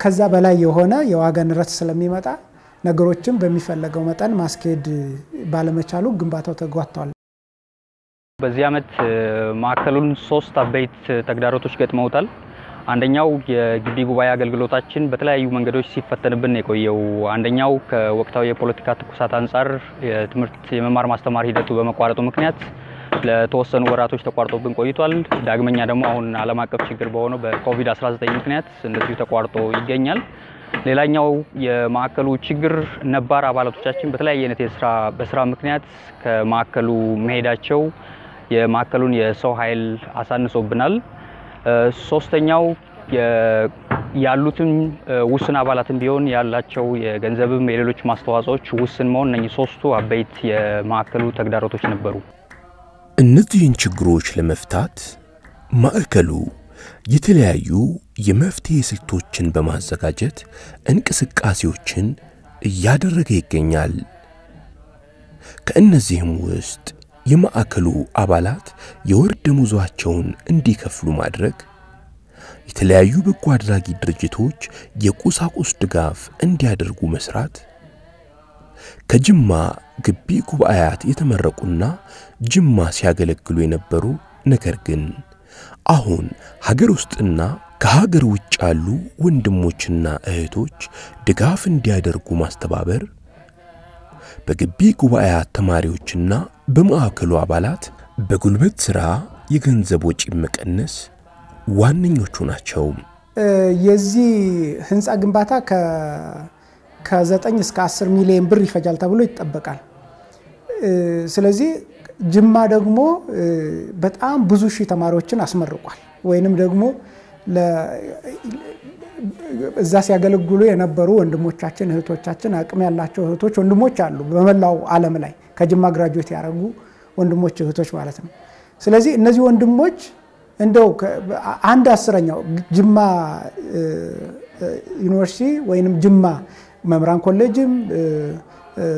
ከዛ በላይ የሆነ የዋጋ ንረት ስለሚመጣ ነገሮችን በሚፈለገው መጠን ማስኬድ ባለመቻሉ ግንባታው ተጓቷል። በዚህ ዓመት ማዕከሉን ሶስት አበይት ተግዳሮቶች ገጥመውታል። አንደኛው የግቢ ጉባኤ አገልግሎታችን በተለያዩ መንገዶች ሲፈተንብን የቆየው አንደኛው ከወቅታዊ የፖለቲካ ትኩሳት አንጻር የትምህርት የመማር ማስተማር ሂደቱ በመቋረጡ ምክንያት ለተወሰኑ ወራቶች ተቋርጦብን ቆይቷል። ዳግመኛ ደግሞ አሁን ዓለም አቀፍ ችግር በሆነው በኮቪድ-19 ምክንያት እንደዚሁ ተቋርጦ ይገኛል። ሌላኛው የማዕከሉ ችግር ነባር አባላቶቻችን በተለያየ አይነት የስራ በስራ ምክንያት ከማዕከሉ መሄዳቸው የማዕከሉን የሰው ኃይል አሳንሶብናል። ሶስተኛው ያሉትን ውስን አባላትን ቢሆን ያላቸው የገንዘብም የሌሎች ማስተዋጽኦች ውስን መሆን እነኚህ ሶስቱ አበይት የማዕከሉ ተግዳሮቶች ነበሩ። እነዚህን ችግሮች ለመፍታት ማዕከሉ የተለያዩ የመፍትሄ ስልቶችን በማዘጋጀት እንቅስቃሴዎችን እያደረገ ይገኛል። ከእነዚህም ውስጥ የማዕከሉ አባላት የወር ደመወዛቸውን እንዲከፍሉ ማድረግ፣ የተለያዩ በጎ አድራጊ ድርጅቶች የቁሳቁስ ድጋፍ እንዲያደርጉ መስራት፣ ከጅማ ግቢ ጉባኤያት የተመረቁና ጅማ ሲያገለግሉ የነበሩ ነገር ግን አሁን ሀገር ውስጥና ከሀገር ውጭ ያሉ ወንድሞችና እህቶች ድጋፍ እንዲያደርጉ ማስተባበር፣ በግቢ ጉባኤያት ተማሪዎችና በማዕከሉ አባላት በጉልበት ሥራ የገንዘብ ወጪ መቀነስ ዋነኞቹ ናቸው። የዚህ ህንፃ ግንባታ ከ9 እስከ 10 ሚሊዮን ብር ይፈጃል ተብሎ ይጠበቃል። ስለዚህ ጅማ ደግሞ በጣም ብዙ ሺህ ተማሪዎችን አስመርቋል። ወይንም ደግሞ እዛ ሲያገለግሉ የነበሩ ወንድሞቻችን እህቶቻችን፣ አቅም ያላቸው እህቶች ወንድሞች አሉ በመላው ዓለም ላይ ከጅማ ግራጁዌት ያደረጉ ወንድሞች እህቶች ማለት ነው። ስለዚህ እነዚህ ወንድሞች እንደው አንድ አስረኛው ጅማ ዩኒቨርሲቲ ወይንም ጅማ መምህራን ኮሌጅም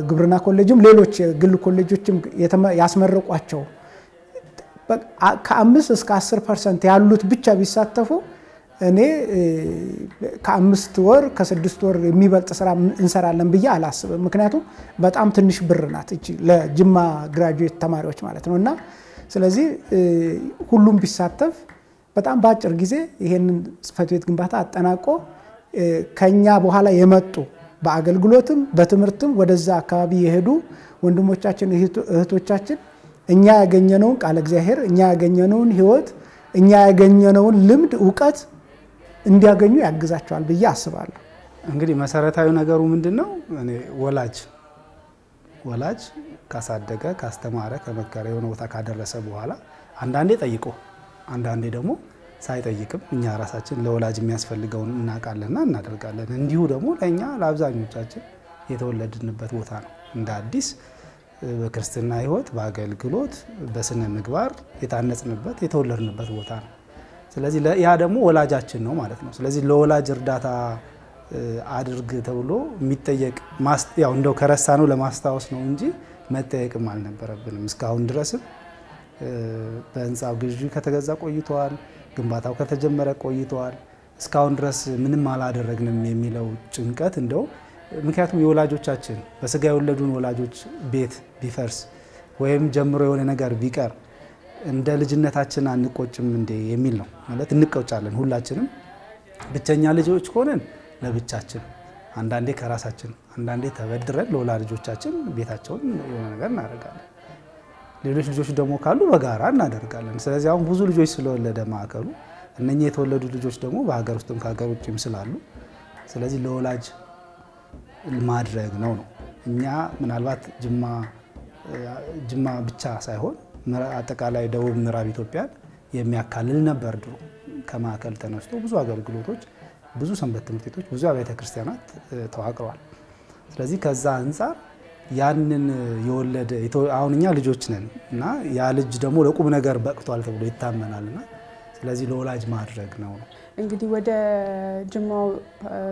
ግብርና ኮሌጅም ሌሎች የግል ኮሌጆችም ያስመረቋቸው ከአምስት እስከ አስር percent ያሉት ብቻ ቢሳተፉ እኔ ከአምስት ወር ከስድስት ወር የሚበልጥ ስራ እንሰራለን ብዬ አላስብም። ምክንያቱም በጣም ትንሽ ብር ናት እቺ ለጅማ ግራጁዌት ተማሪዎች ማለት ነው። እና ስለዚህ ሁሉም ቢሳተፍ በጣም በአጭር ጊዜ ይሄንን ጽሕፈት ቤት ግንባታ አጠናቆ ከኛ በኋላ የመጡ በአገልግሎትም በትምህርትም ወደዛ አካባቢ የሄዱ ወንድሞቻችን እህቶቻችን እኛ ያገኘነውን ቃለ እግዚአብሔር እኛ ያገኘነውን ሕይወት እኛ ያገኘነውን ልምድ እውቀት እንዲያገኙ ያግዛቸዋል ብዬ አስባለሁ። እንግዲህ መሰረታዊ ነገሩ ምንድን ነው? እኔ ወላጅ ወላጅ ካሳደገ ካስተማረ ከመከረ የሆነ ቦታ ካደረሰ በኋላ አንዳንዴ ጠይቆ አንዳንዴ ደግሞ ሳይጠይቅም እኛ ራሳችን ለወላጅ የሚያስፈልገውን እናውቃለንና እናደርጋለን። እንዲሁ ደግሞ ለእኛ ለአብዛኞቻችን የተወለድንበት ቦታ ነው። እንደ አዲስ በክርስትና ሕይወት በአገልግሎት በስነ ምግባር የታነጽንበት የተወለድንበት ቦታ ነው። ስለዚህ ያ ደግሞ ወላጃችን ነው ማለት ነው። ስለዚህ ለወላጅ እርዳታ አድርግ ተብሎ የሚጠየቅ ያው እንደው ከረሳ ነው ለማስታወስ ነው እንጂ መጠየቅም አልነበረብንም። እስካሁን ድረስም በህንፃው ግዢ ከተገዛ ቆይተዋል። ግንባታው ከተጀመረ ቆይተዋል። እስካሁን ድረስ ምንም አላደረግንም የሚለው ጭንቀት እንደው ምክንያቱም የወላጆቻችን በስጋ የወለዱን ወላጆች ቤት ቢፈርስ ወይም ጀምሮ የሆነ ነገር ቢቀር እንደ ልጅነታችን አንቆጭም እንዴ የሚል ነው። ማለት እንቆጫለን። ሁላችንም ብቸኛ ልጆች ከሆነን ለብቻችን፣ አንዳንዴ ከራሳችን፣ አንዳንዴ ተበድረን ለወላጆቻችን ቤታቸውን የሆነ ነገር እናደርጋለን። ሌሎች ልጆች ደግሞ ካሉ በጋራ እናደርጋለን። ስለዚህ አሁን ብዙ ልጆች ስለወለደ ማዕከሉ እነኚህ የተወለዱ ልጆች ደግሞ በሀገር ውስጥም ከሀገር ውጭም ስላሉ ስለዚህ ለወላጅ ማድረግ ነው ነው እኛ ምናልባት ጅማ ጅማ ብቻ ሳይሆን አጠቃላይ ደቡብ ምዕራብ ኢትዮጵያን የሚያካልል ነበር ድሮ። ከማዕከል ተነስቶ ብዙ አገልግሎቶች፣ ብዙ ሰንበት ትምህርት ቤቶች፣ ብዙ አብያተ ክርስቲያናት ተዋቅረዋል። ስለዚህ ከዛ አንጻር ያንን የወለደ አሁን እኛ ልጆች ነን እና ያ ልጅ ደግሞ ለቁም ነገር በቅቷል ተብሎ ይታመናል እና ስለዚህ ለወላጅ ማድረግ ነው እንግዲህ ወደ ጅማው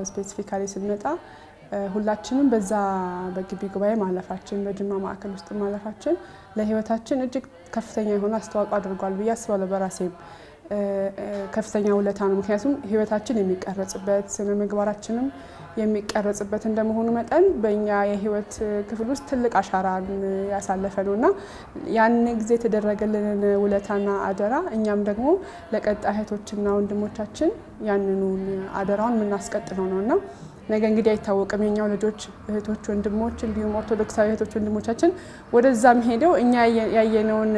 specifically ስንመጣ ሁላችንም በዛ በግቢ ጉባኤ ማለፋችን በጅማ ማዕከል ውስጥ ማለፋችን ለሕይወታችን እጅግ ከፍተኛ የሆነ አስተዋጽኦ አድርጓል ብዬ አስባለሁ። በራሴም ከፍተኛ ውለታ ነው። ምክንያቱም ሕይወታችን የሚቀረጽበት ስነ ምግባራችንም የሚቀረጽበት እንደመሆኑ መጠን በእኛ የህይወት ክፍል ውስጥ ትልቅ አሻራን ያሳለፈ ነው እና ያን ጊዜ የተደረገልንን ውለታና አደራ እኛም ደግሞ ለቀጣይ እህቶችና ወንድሞቻችን ያንኑ አደራውን የምናስቀጥለው ነው እና ነገ እንግዲህ አይታወቅም የኛው ልጆች እህቶች፣ ወንድሞች እንዲሁም ኦርቶዶክሳዊ እህቶች ወንድሞቻችን ወደዛም ሄደው እኛ ያየነውን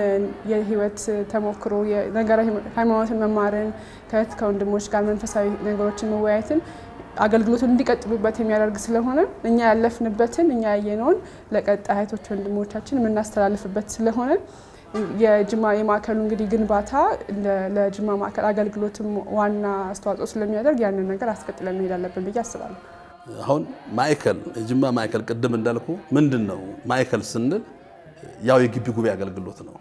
የህይወት ተሞክሮ ነገረ ሃይማኖትን መማርን ከእህት ከወንድሞች ጋር መንፈሳዊ ነገሮችን መወያየትን አገልግሎቱን እንዲቀጥሉበት የሚያደርግ ስለሆነ እኛ ያለፍንበትን እኛ ያየነውን ለቀጣይ እህቶች ወንድሞቻችን የምናስተላልፍበት ስለሆነ የጅማ የማዕከሉ እንግዲህ ግንባታ ለጅማ ማዕከል አገልግሎትም ዋና አስተዋጽኦ ስለሚያደርግ ያንን ነገር አስቀጥለን መሄድ አለብን ብዬ አስባለሁ። አሁን ማዕከል የጅማ ማዕከል ቅድም እንዳልኩ ምንድን ነው ማዕከል ስንል ያው የግቢ ጉባኤ አገልግሎት ነው።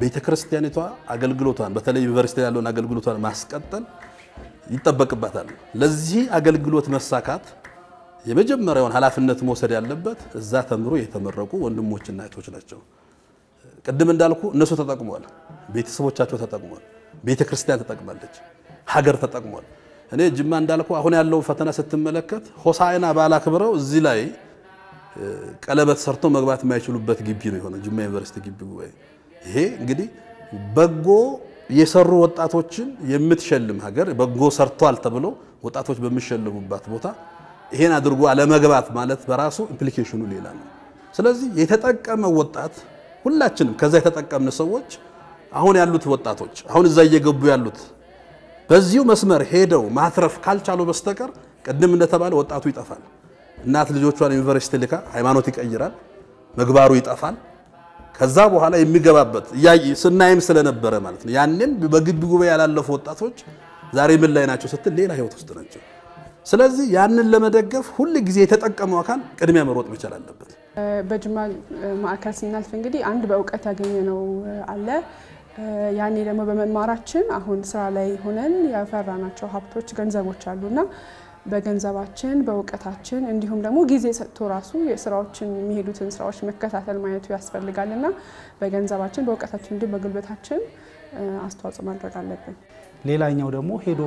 ቤተ ክርስቲያኒቷ አገልግሎቷን በተለይ ዩኒቨርሲቲ ያለውን አገልግሎቷን ማስቀጠል ይጠበቅባታል። ለዚህ አገልግሎት መሳካት የመጀመሪያውን ኃላፊነት መውሰድ ያለበት እዛ ተምሮ የተመረቁ ወንድሞችና እህቶች ናቸው። ቅድም እንዳልኩ እነሱ ተጠቅሟል፣ ቤተሰቦቻቸው ተጠቅሟል፣ ቤተ ክርስቲያን ተጠቅማለች፣ ሀገር ተጠቅሟል። እኔ ጅማ እንዳልኩ አሁን ያለው ፈተና ስትመለከት ሆሳዕና አክብረው እዚህ ላይ ቀለበት ሰርቶ መግባት የማይችሉበት ግቢ ነው የሆነ ጅማ ዩኒቨርሲቲ ግቢ ጉባኤ። ይሄ እንግዲህ በጎ የሰሩ ወጣቶችን የምትሸልም ሀገር በጎ ሰርቷል ተብሎ ወጣቶች በሚሸልሙባት ቦታ ይሄን አድርጎ አለመግባት ማለት በራሱ implication ኑ ሌላ ነው። ስለዚህ የተጠቀመ ወጣት ሁላችንም ከዛ የተጠቀምን ሰዎች አሁን ያሉት ወጣቶች አሁን እዛ እየገቡ ያሉት በዚሁ መስመር ሄደው ማትረፍ ካልቻሉ በስተቀር ቅድም እንደተባለ ወጣቱ ይጠፋል። እናት ልጆቿን ዩኒቨርሲቲ ልካ ሃይማኖት ይቀይራል፣ ምግባሩ ይጠፋል። ከዛ በኋላ የሚገባበት ስናይም ስለነበረ ማለት ነው። ያንን በግቢ ጉባኤ ያላለፉ ወጣቶች ዛሬ ምን ላይ ናቸው ስትል ሌላ ህይወት ውስጥ ናቸው። ስለዚህ ያንን ለመደገፍ ሁል ጊዜ የተጠቀመው አካል ቅድሚያ መሮጥ መቻል አለበት። በጅማ ማዕከል ስናልፍ እንግዲህ አንድ በእውቀት ያገኘነው አለ። ያኔ ደግሞ በመማራችን አሁን ስራ ላይ ሆነን ያፈራናቸው ሀብቶች፣ ገንዘቦች አሉና በገንዘባችን በእውቀታችን እንዲሁም ደግሞ ጊዜ ሰጥቶ ራሱ የስራዎችን የሚሄዱትን ስራዎች መከታተል ማየቱ ያስፈልጋል እና በገንዘባችን በእውቀታችን እንዲሁም በጉልበታችን አስተዋጽኦ ማድረግ አለብን። ሌላኛው ደግሞ ሄዶ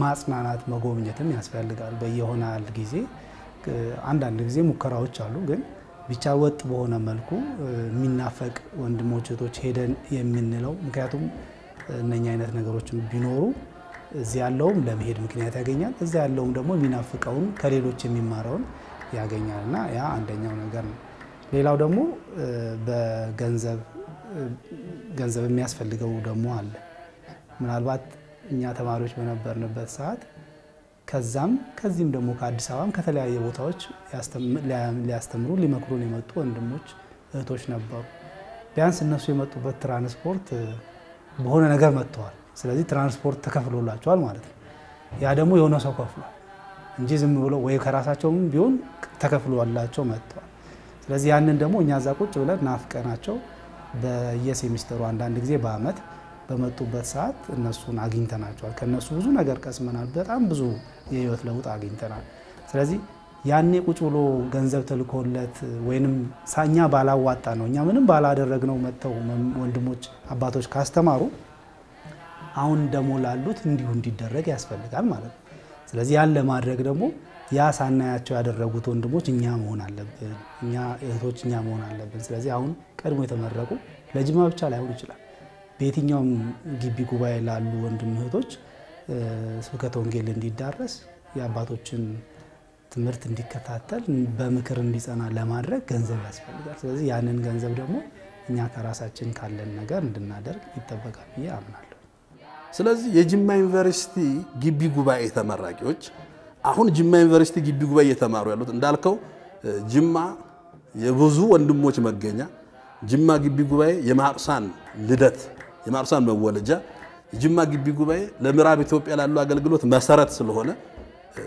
ማጽናናት መጎብኘትም ያስፈልጋል። በየሆናል ጊዜ አንዳንድ ጊዜ ሙከራዎች አሉ፣ ግን ብቻ ወጥ በሆነ መልኩ የሚናፈቅ ወንድሞች እህቶች ሄደን የምንለው ምክንያቱም እነኛ አይነት ነገሮችን ቢኖሩ እዚህ ያለውም ለመሄድ ምክንያት ያገኛል፣ እዚያ ያለውም ደግሞ የሚናፍቀውን ከሌሎች የሚማረውን ያገኛል እና ያ አንደኛው ነገር ነው። ሌላው ደግሞ በገንዘብ ገንዘብ የሚያስፈልገው ደግሞ አለ። ምናልባት እኛ ተማሪዎች በነበርንበት ሰዓት ከዛም ከዚህም ደግሞ ከአዲስ አበባም ከተለያየ ቦታዎች ሊያስተምሩ ሊመክሩን የመጡ ወንድሞች እህቶች ነበሩ። ቢያንስ እነሱ የመጡበት ትራንስፖርት በሆነ ነገር መጥተዋል። ስለዚህ ትራንስፖርት ተከፍሎላቸዋል ማለት ነው። ያ ደግሞ የሆነ ሰው ከፍሏል እንጂ ዝም ብሎ ወይ ከራሳቸውም ቢሆን ተከፍሎላቸው መጥተዋል። ስለዚህ ያንን ደግሞ እኛ እዛ ቁጭ ብለን ናፍቀናቸው በየሴሚስተሩ አንዳንድ ጊዜ በአመት በመጡበት ሰዓት እነሱን አግኝተናቸዋል። ከእነሱ ብዙ ነገር ቀስመናል። በጣም ብዙ የህይወት ለውጥ አግኝተናል። ስለዚህ ያኔ ቁጭ ብሎ ገንዘብ ተልኮለት ወይንም እኛ ባላዋጣ ነው እኛ ምንም ባላደረግነው መጥተው ወንድሞች አባቶች ካስተማሩ አሁን ደግሞ ላሉት እንዲሁ እንዲደረግ ያስፈልጋል ማለት ነው። ስለዚህ ያን ለማድረግ ደግሞ ያ ሳናያቸው ያደረጉት ወንድሞች እኛ መሆን አለብን፣ እኛ እህቶች እኛ መሆን አለብን። ስለዚህ አሁን ቀድሞ የተመረቁ ለጅማ ብቻ ላይሆን ይችላል በየትኛውም ግቢ ጉባኤ ላሉ ወንድም እህቶች ስብከተ ወንጌል እንዲዳረስ የአባቶችን ትምህርት እንዲከታተል በምክር እንዲጸና ለማድረግ ገንዘብ ያስፈልጋል። ስለዚህ ያንን ገንዘብ ደግሞ እኛ ከራሳችን ካለን ነገር እንድናደርግ ይጠበቃል ብዬ አምናለሁ። ስለዚህ የጅማ ዩኒቨርሲቲ ግቢ ጉባኤ ተመራቂዎች አሁን ጅማ ዩኒቨርሲቲ ግቢ ጉባኤ እየተማሩ ያሉት እንዳልከው ጅማ የብዙ ወንድሞች መገኛ፣ ጅማ ግቢ ጉባኤ የማቅሳን ልደት የማቅሳን መወለጃ፣ የጅማ ግቢ ጉባኤ ለምዕራብ ኢትዮጵያ ላሉ አገልግሎት መሰረት ስለሆነ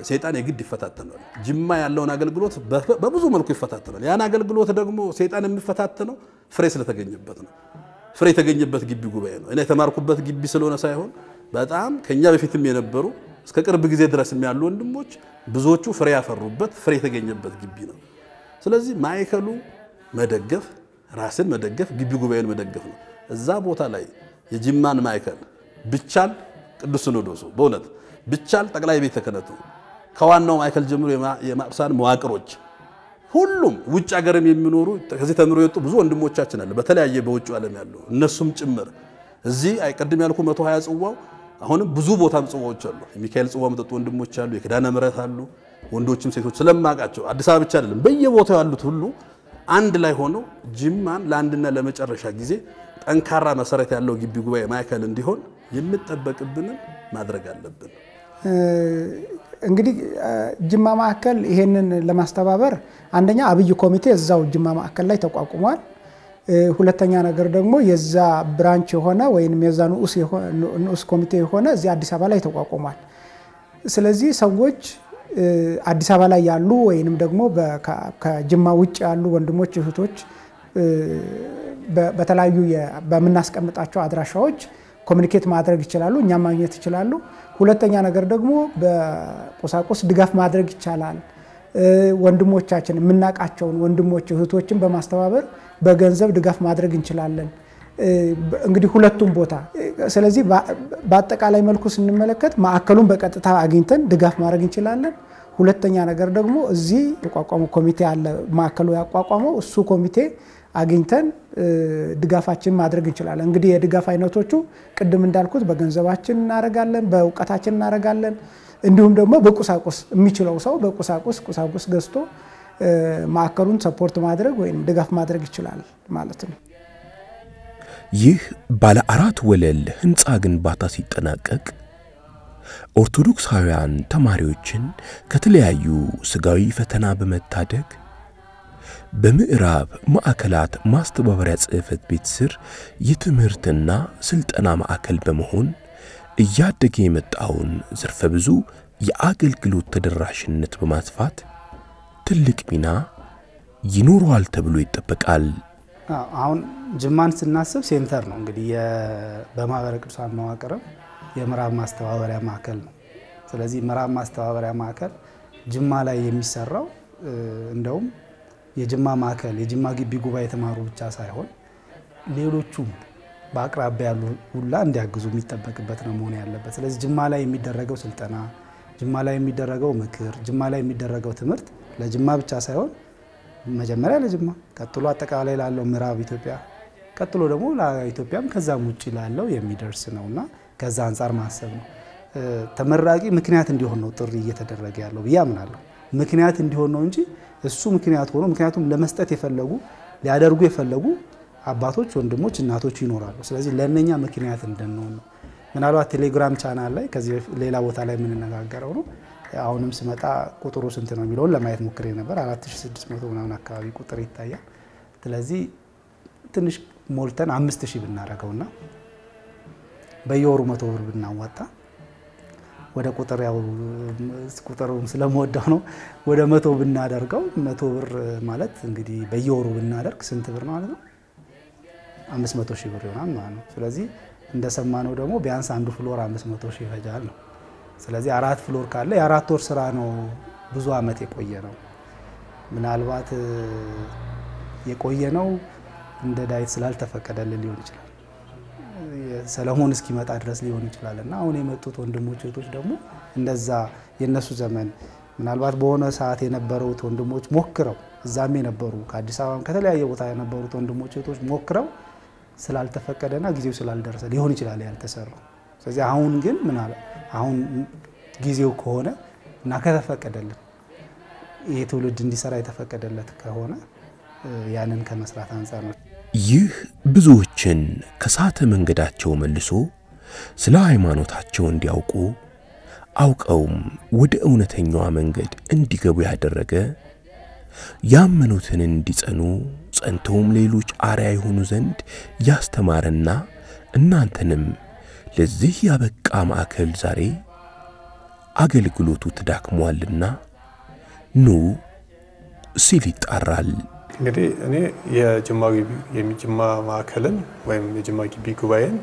ሴጣን የግድ ይፈታተናል። ጅማ ያለውን አገልግሎት በብዙ መልኩ ይፈታተናል። ያን አገልግሎት ደግሞ ሴጣን የሚፈታተነው ፍሬ ስለተገኘበት ነው። ፍሬ የተገኘበት ግቢ ጉባኤ ነው። እኔ የተማርኩበት ግቢ ስለሆነ ሳይሆን በጣም ከኛ በፊትም የነበሩ እስከ ቅርብ ጊዜ ድረስ ያሉ ወንድሞች ብዙዎቹ ፍሬ ያፈሩበት ፍሬ የተገኘበት ግቢ ነው። ስለዚህ ማዕከሉ መደገፍ ራስን መደገፍ ግቢ ጉባኤን መደገፍ ነው። እዛ ቦታ ላይ የጅማን ማዕከል ብቻል ቅዱስ ሲኖዶሱ በእውነት ብቻል ጠቅላይ ቤተ ክህነቱ ከዋናው ማዕከል ጀምሮ የማቅሳን መዋቅሮች ሁሉም ውጭ ሀገርም የሚኖሩ ከዚህ ተምሮ የወጡ ብዙ ወንድሞቻችን አለ በተለያየ በውጭ ዓለም ያሉ እነሱም ጭምር እዚህ አይቀድም ያልኩ 120 ጽዋው አሁንም ብዙ ቦታም ጽዋዎች አሉ። የሚካኤል ጽዋ መጠጡ ወንድሞች አሉ፣ የኪዳነ ምሕረት አሉ፣ ወንዶችም ሴቶች ስለማውቃቸው አዲስ አበባ ብቻ አይደለም በየቦታው ያሉት ሁሉ አንድ ላይ ሆነው ጅማን ለአንድና ለመጨረሻ ጊዜ ጠንካራ መሰረት ያለው ግቢ ጉባኤ ማዕከል እንዲሆን የሚጠበቅብንን ማድረግ አለብን። እንግዲህ ጅማ ማዕከል ይሄንን ለማስተባበር አንደኛ አብይ ኮሚቴ እዛው ጅማ ማዕከል ላይ ተቋቁሟል። ሁለተኛ ነገር ደግሞ የዛ ብራንች የሆነ ወይም የዛ ንዑስ ኮሚቴ የሆነ እዚህ አዲስ አበባ ላይ ተቋቁሟል። ስለዚህ ሰዎች አዲስ አበባ ላይ ያሉ ወይንም ደግሞ ከጅማ ውጭ ያሉ ወንድሞች እህቶች በተለያዩ በምናስቀምጣቸው አድራሻዎች ኮሚኒኬት ማድረግ ይችላሉ፣ እኛም ማግኘት ይችላሉ። ሁለተኛ ነገር ደግሞ በቁሳቁስ ድጋፍ ማድረግ ይቻላል። ወንድሞቻችን የምናውቃቸውን ወንድሞች እህቶችን በማስተባበር በገንዘብ ድጋፍ ማድረግ እንችላለን። እንግዲህ ሁለቱም ቦታ ስለዚህ በአጠቃላይ መልኩ ስንመለከት ማዕከሉን በቀጥታ አግኝተን ድጋፍ ማድረግ እንችላለን። ሁለተኛ ነገር ደግሞ እዚህ የቋቋመው ኮሚቴ አለ፣ ማዕከሉ ያቋቋመው እሱ ኮሚቴ አግኝተን ድጋፋችን ማድረግ እንችላለን። እንግዲህ የድጋፍ አይነቶቹ ቅድም እንዳልኩት በገንዘባችን እናደርጋለን፣ በእውቀታችን እናደርጋለን። እንዲሁም ደግሞ በቁሳቁስ የሚችለው ሰው በቁሳቁስ ቁሳቁስ ገዝቶ ማዕከሉን ሰፖርት ማድረግ ወይም ድጋፍ ማድረግ ይችላል ማለት ነው። ይህ ባለ አራት ወለል ሕንፃ ግንባታ ሲጠናቀቅ ኦርቶዶክሳውያን ተማሪዎችን ከተለያዩ ስጋዊ ፈተና በመታደግ በምዕራብ ማዕከላት ማስተባበሪያ ጽሕፈት ቤት ስር የትምህርትና ስልጠና ማዕከል በመሆን እያደገ የመጣውን ዘርፈ ብዙ የአገልግሎት ተደራሽነት በማስፋት ትልቅ ሚና ይኖረዋል ተብሎ ይጠበቃል። አሁን ጅማን ስናስብ center ነው እንግዲህ በማህበረ ቅዱሳን መዋቅርም የምዕራብ ማስተባበሪያ ማዕከል ነው። ስለዚህ ምዕራብ ማስተባበሪያ ማዕከል ጅማ ላይ የሚሰራው እንደውም የጅማ ማዕከል የጅማ ግቢ ጉባኤ የተማሩ ብቻ ሳይሆን ሌሎቹም በአቅራቢያ ያሉ ሁላ እንዲያግዙ የሚጠበቅበት ነው መሆን ያለበት። ስለዚህ ጅማ ላይ የሚደረገው ስልጠና፣ ጅማ ላይ የሚደረገው ምክር፣ ጅማ ላይ የሚደረገው ትምህርት ለጅማ ብቻ ሳይሆን መጀመሪያ ለጅማ ቀጥሎ አጠቃላይ ላለው ምዕራብ ኢትዮጵያ ቀጥሎ ደግሞ ለኢትዮጵያም ከዛም ውጭ ላለው የሚደርስ ነው እና ከዛ አንጻር ማሰብ ነው። ተመራቂ ምክንያት እንዲሆን ነው ጥሪ እየተደረገ ያለው ብዬ አምናለሁ። ምክንያት እንዲሆን ነው እንጂ እሱ ምክንያት ሆኖ ምክንያቱም ለመስጠት የፈለጉ ሊያደርጉ የፈለጉ አባቶች፣ ወንድሞች፣ እናቶች ይኖራሉ። ስለዚህ ለእነኛ ምክንያት እንድንሆን ነው። ምናልባት ቴሌግራም ቻናል ላይ ከዚህ ሌላ ቦታ ላይ የምንነጋገረው ነው። አሁንም ስመጣ ቁጥሩ ስንት ነው የሚለውን ለማየት ሞክሬ ነበር። 4600 ምናምን አካባቢ ቁጥር ይታያል። ስለዚህ ትንሽ ሞልተን አምስት ሺህ ብናደርገውና በየወሩ መቶ ብር ብናዋጣ ወደ ቁጥር ያው ቁጥሩን ስለምወደው ነው ወደ መቶ ብናደርገው መቶ ብር ማለት እንግዲህ በየወሩ ብናደርግ ስንት ብር ማለት ነው? አምስት መቶ ሺህ ብር ይሆናል ማለት ነው። ስለዚህ እንደሰማነው ደግሞ ቢያንስ አንዱ floor አምስት መቶ ሺህ ይፈጃል ነው። ስለዚህ አራት floor ካለ የአራት ወር ስራ ነው። ብዙ አመት የቆየ ነው። ምናልባት የቆየ ነው እንደ ዳዊት ስላልተፈቀደልን ሊሆን ይችላል። ሰለሞን እስኪመጣ ድረስ ሊሆን ይችላል እና አሁን የመጡት ወንድሞች እህቶች ደግሞ እንደዛ የነሱ ዘመን ምናልባት በሆነ ሰዓት የነበሩት ወንድሞች ሞክረው እዛም የነበሩ ከአዲስ አበባም ከተለያየ ቦታ የነበሩት ወንድሞች እህቶች ሞክረው ስላልተፈቀደና ጊዜው ስላልደረሰ ሊሆን ይችላል ያልተሰራው። ስለዚህ አሁን ግን አሁን ጊዜው ከሆነ እና ከተፈቀደልን ይህ ትውልድ እንዲሰራ የተፈቀደለት ከሆነ ያንን ከመስራት አንጻር ነው። ይህ ብዙዎችን ከሳተ መንገዳቸው መልሶ ስለ ሃይማኖታቸው እንዲያውቁ አውቀውም ወደ እውነተኛዋ መንገድ እንዲገቡ ያደረገ ያመኑትን እንዲጸኑ ጸንተውም ሌሎች አርያ የሆኑ ዘንድ ያስተማረና እናንተንም ለዚህ ያበቃ ማዕከል ዛሬ አገልግሎቱ ተዳክሟልና ኑ ሲል ይጣራል። እንግዲህ እኔ የጅማ የጅማ ማዕከልን ወይም የጅማ ግቢ ጉባኤን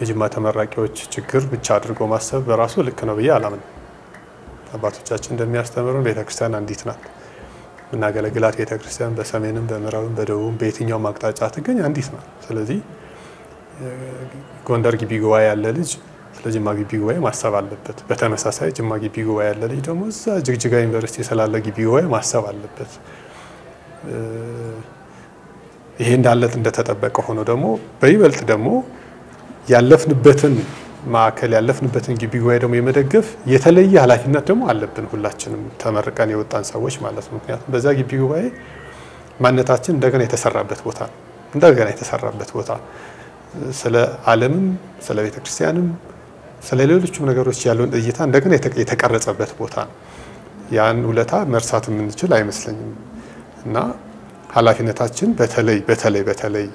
የጅማ ተመራቂዎች ችግር ብቻ አድርጎ ማሰብ በራሱ ልክ ነው ብዬ አላምንም። አባቶቻችን እንደሚያስተምሩን ቤተክርስቲያን አንዲት ናት። የምናገለግላት ቤተክርስቲያን በሰሜንም በምዕራብም በደቡብም በየትኛውም አቅጣጫ ትገኝ አንዲት ናት። ስለዚህ ጎንደር ግቢ ጉባኤ ያለ ልጅ ስለ ጅማ ግቢ ጉባኤ ማሰብ አለበት። በተመሳሳይ ጅማ ግቢ ጉባኤ ያለ ልጅ ደግሞ እዛ ጅግጅጋ ዩኒቨርሲቲ ስላለ ግቢ ጉባኤ ማሰብ አለበት። ይሄ እንዳለት እንደተጠበቀ ሆኖ ደግሞ በይበልጥ ደግሞ ያለፍንበትን ማዕከል ያለፍንበትን ግቢ ጉባኤ ደግሞ የመደገፍ የተለየ ኃላፊነት ደግሞ አለብን ሁላችንም ተመርቀን የወጣን ሰዎች ማለት ነው። ምክንያቱም በዛ ግቢ ጉባኤ ማንነታችን እንደገና የተሰራበት ቦታ ነው። እንደገና የተሰራበት ቦታ ስለ ዓለምም ስለ ቤተ ክርስቲያንም ስለ ሌሎችም ነገሮች ያለውን እይታ እንደገና የተቀረጸበት ቦታ ነው። ያን ውለታ መርሳት የምንችል አይመስለኝም እና ኃላፊነታችን በተለይ በተለይ በተለይ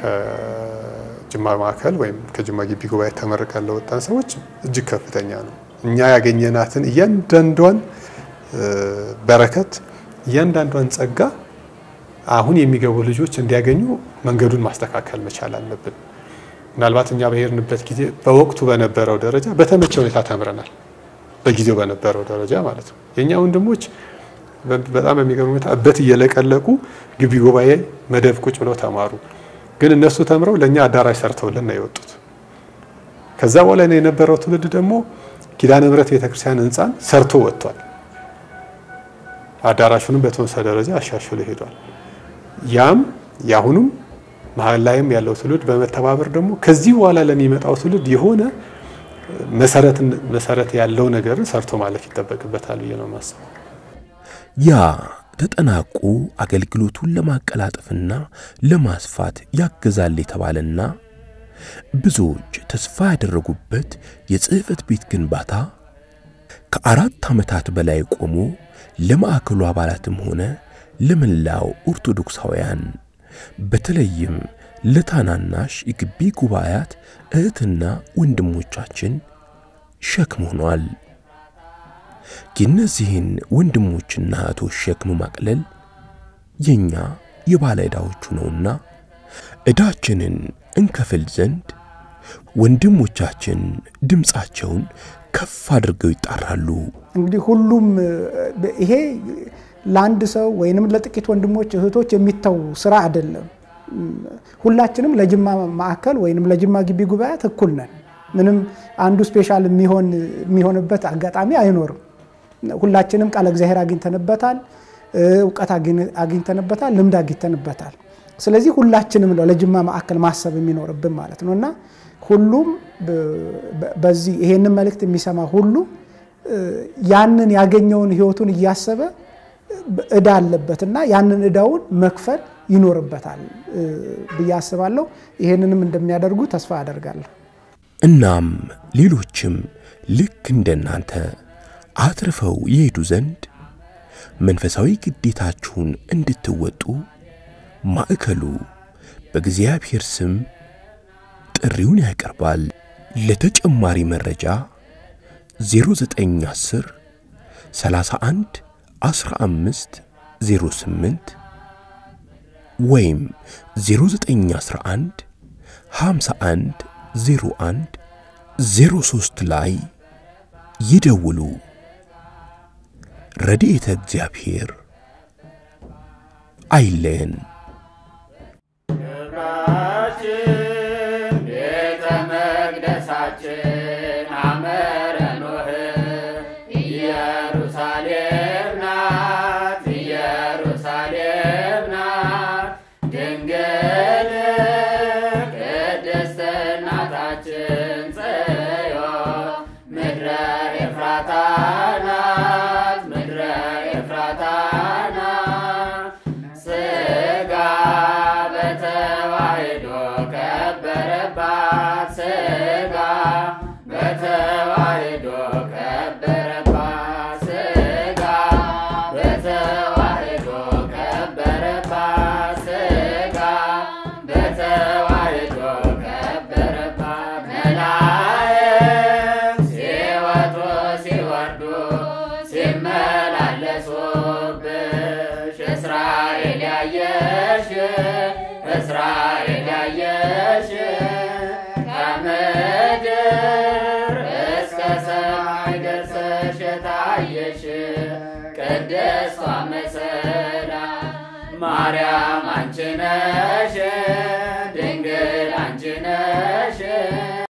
ከጅማ ማዕከል ወይም ከጅማ ግቢ ጉባኤ ተመርቀን ለወጣን ሰዎች እጅግ ከፍተኛ ነው። እኛ ያገኘናትን እያንዳንዷን በረከት እያንዳንዷን ጸጋ አሁን የሚገቡ ልጆች እንዲያገኙ መንገዱን ማስተካከል መቻል አለብን። ምናልባት እኛ በሄድንበት ጊዜ በወቅቱ በነበረው ደረጃ በተመቸ ሁኔታ ተምረናል። በጊዜው በነበረው ደረጃ ማለት ነው። የእኛ ወንድሞች በጣም በሚገርም ሁኔታ እበት እየለቀለቁ ግቢ ጉባኤ መደብ ቁጭ ብለው ተማሩ። ግን እነሱ ተምረው ለእኛ አዳራሽ ሰርተውልን ነው የወጡት። ከዛ በኋላ የነበረው ትውልድ ደግሞ ኪዳነ ምሕረት ቤተክርስቲያን ህንፃን ሰርቶ ወጥቷል። አዳራሹንም በተወሰነ ደረጃ አሻሽሎ ሄዷል። ያም የአሁኑም መሀል ላይም ያለው ትውልድ በመተባበር ደግሞ ከዚህ በኋላ ለሚመጣው ትውልድ የሆነ መሰረት ያለው ነገርን ሰርቶ ማለፍ ይጠበቅበታል ብዬ ነው የማስበው። ያ ተጠናቆ አገልግሎቱን ለማቀላጠፍና ለማስፋት ያግዛል የተባለና ብዙዎች ተስፋ ያደረጉበት የጽሕፈት ቤት ግንባታ ከአራት ዓመታት በላይ ቆሞ ለማዕከሉ አባላትም ሆነ ለመላው ኦርቶዶክሳውያን በተለይም ለታናናሽ የግቢ ጉባኤያት እህትና ወንድሞቻችን ሸክም ሆኗል። የእነዚህን ወንድሞችና እህቶች ሸክም ማቅለል የእኛ የባለ ዕዳዎቹ ነውና ዕዳችንን እንከፍል ዘንድ ወንድሞቻችን ድምፃቸውን ከፍ አድርገው ይጣራሉ። እንግዲህ ሁሉም ይሄ ለአንድ ሰው ወይንም ለጥቂት ወንድሞች እህቶች የሚተው ስራ አይደለም። ሁላችንም ለጅማ ማዕከል ወይንም ለጅማ ግቢ ጉባኤያት እኩል ነን። ምንም አንዱ ስፔሻል የሚሆንበት አጋጣሚ አይኖርም። ሁላችንም ቃለ እግዚአብሔር አግኝተንበታል፣ እውቀት አግኝተንበታል፣ ልምድ አግኝተንበታል። ስለዚህ ሁላችንም ለጅማ ማዕከል ማሰብ የሚኖርብን ማለት ነው እና ሁሉም በዚህ ይሄንን መልእክት የሚሰማ ሁሉ ያንን ያገኘውን ህይወቱን እያሰበ እዳ አለበትና ያንን እዳውን መክፈል ይኖርበታል ብዬ አስባለሁ። ይሄንንም እንደሚያደርጉ ተስፋ አደርጋለሁ። እናም ሌሎችም ልክ እንደናንተ አትርፈው ይሄዱ ዘንድ መንፈሳዊ ግዴታችሁን እንድትወጡ ማዕከሉ በእግዚአብሔር ስም ጥሪውን ያቀርባል። ለተጨማሪ መረጃ 0910 31 15 08 ወይም 0911 51 01 03 ላይ ይደውሉ። ረድኤተ እግዚአብሔር አይለየን። ቅድስቷ መሰላ። ማርያም አንቺ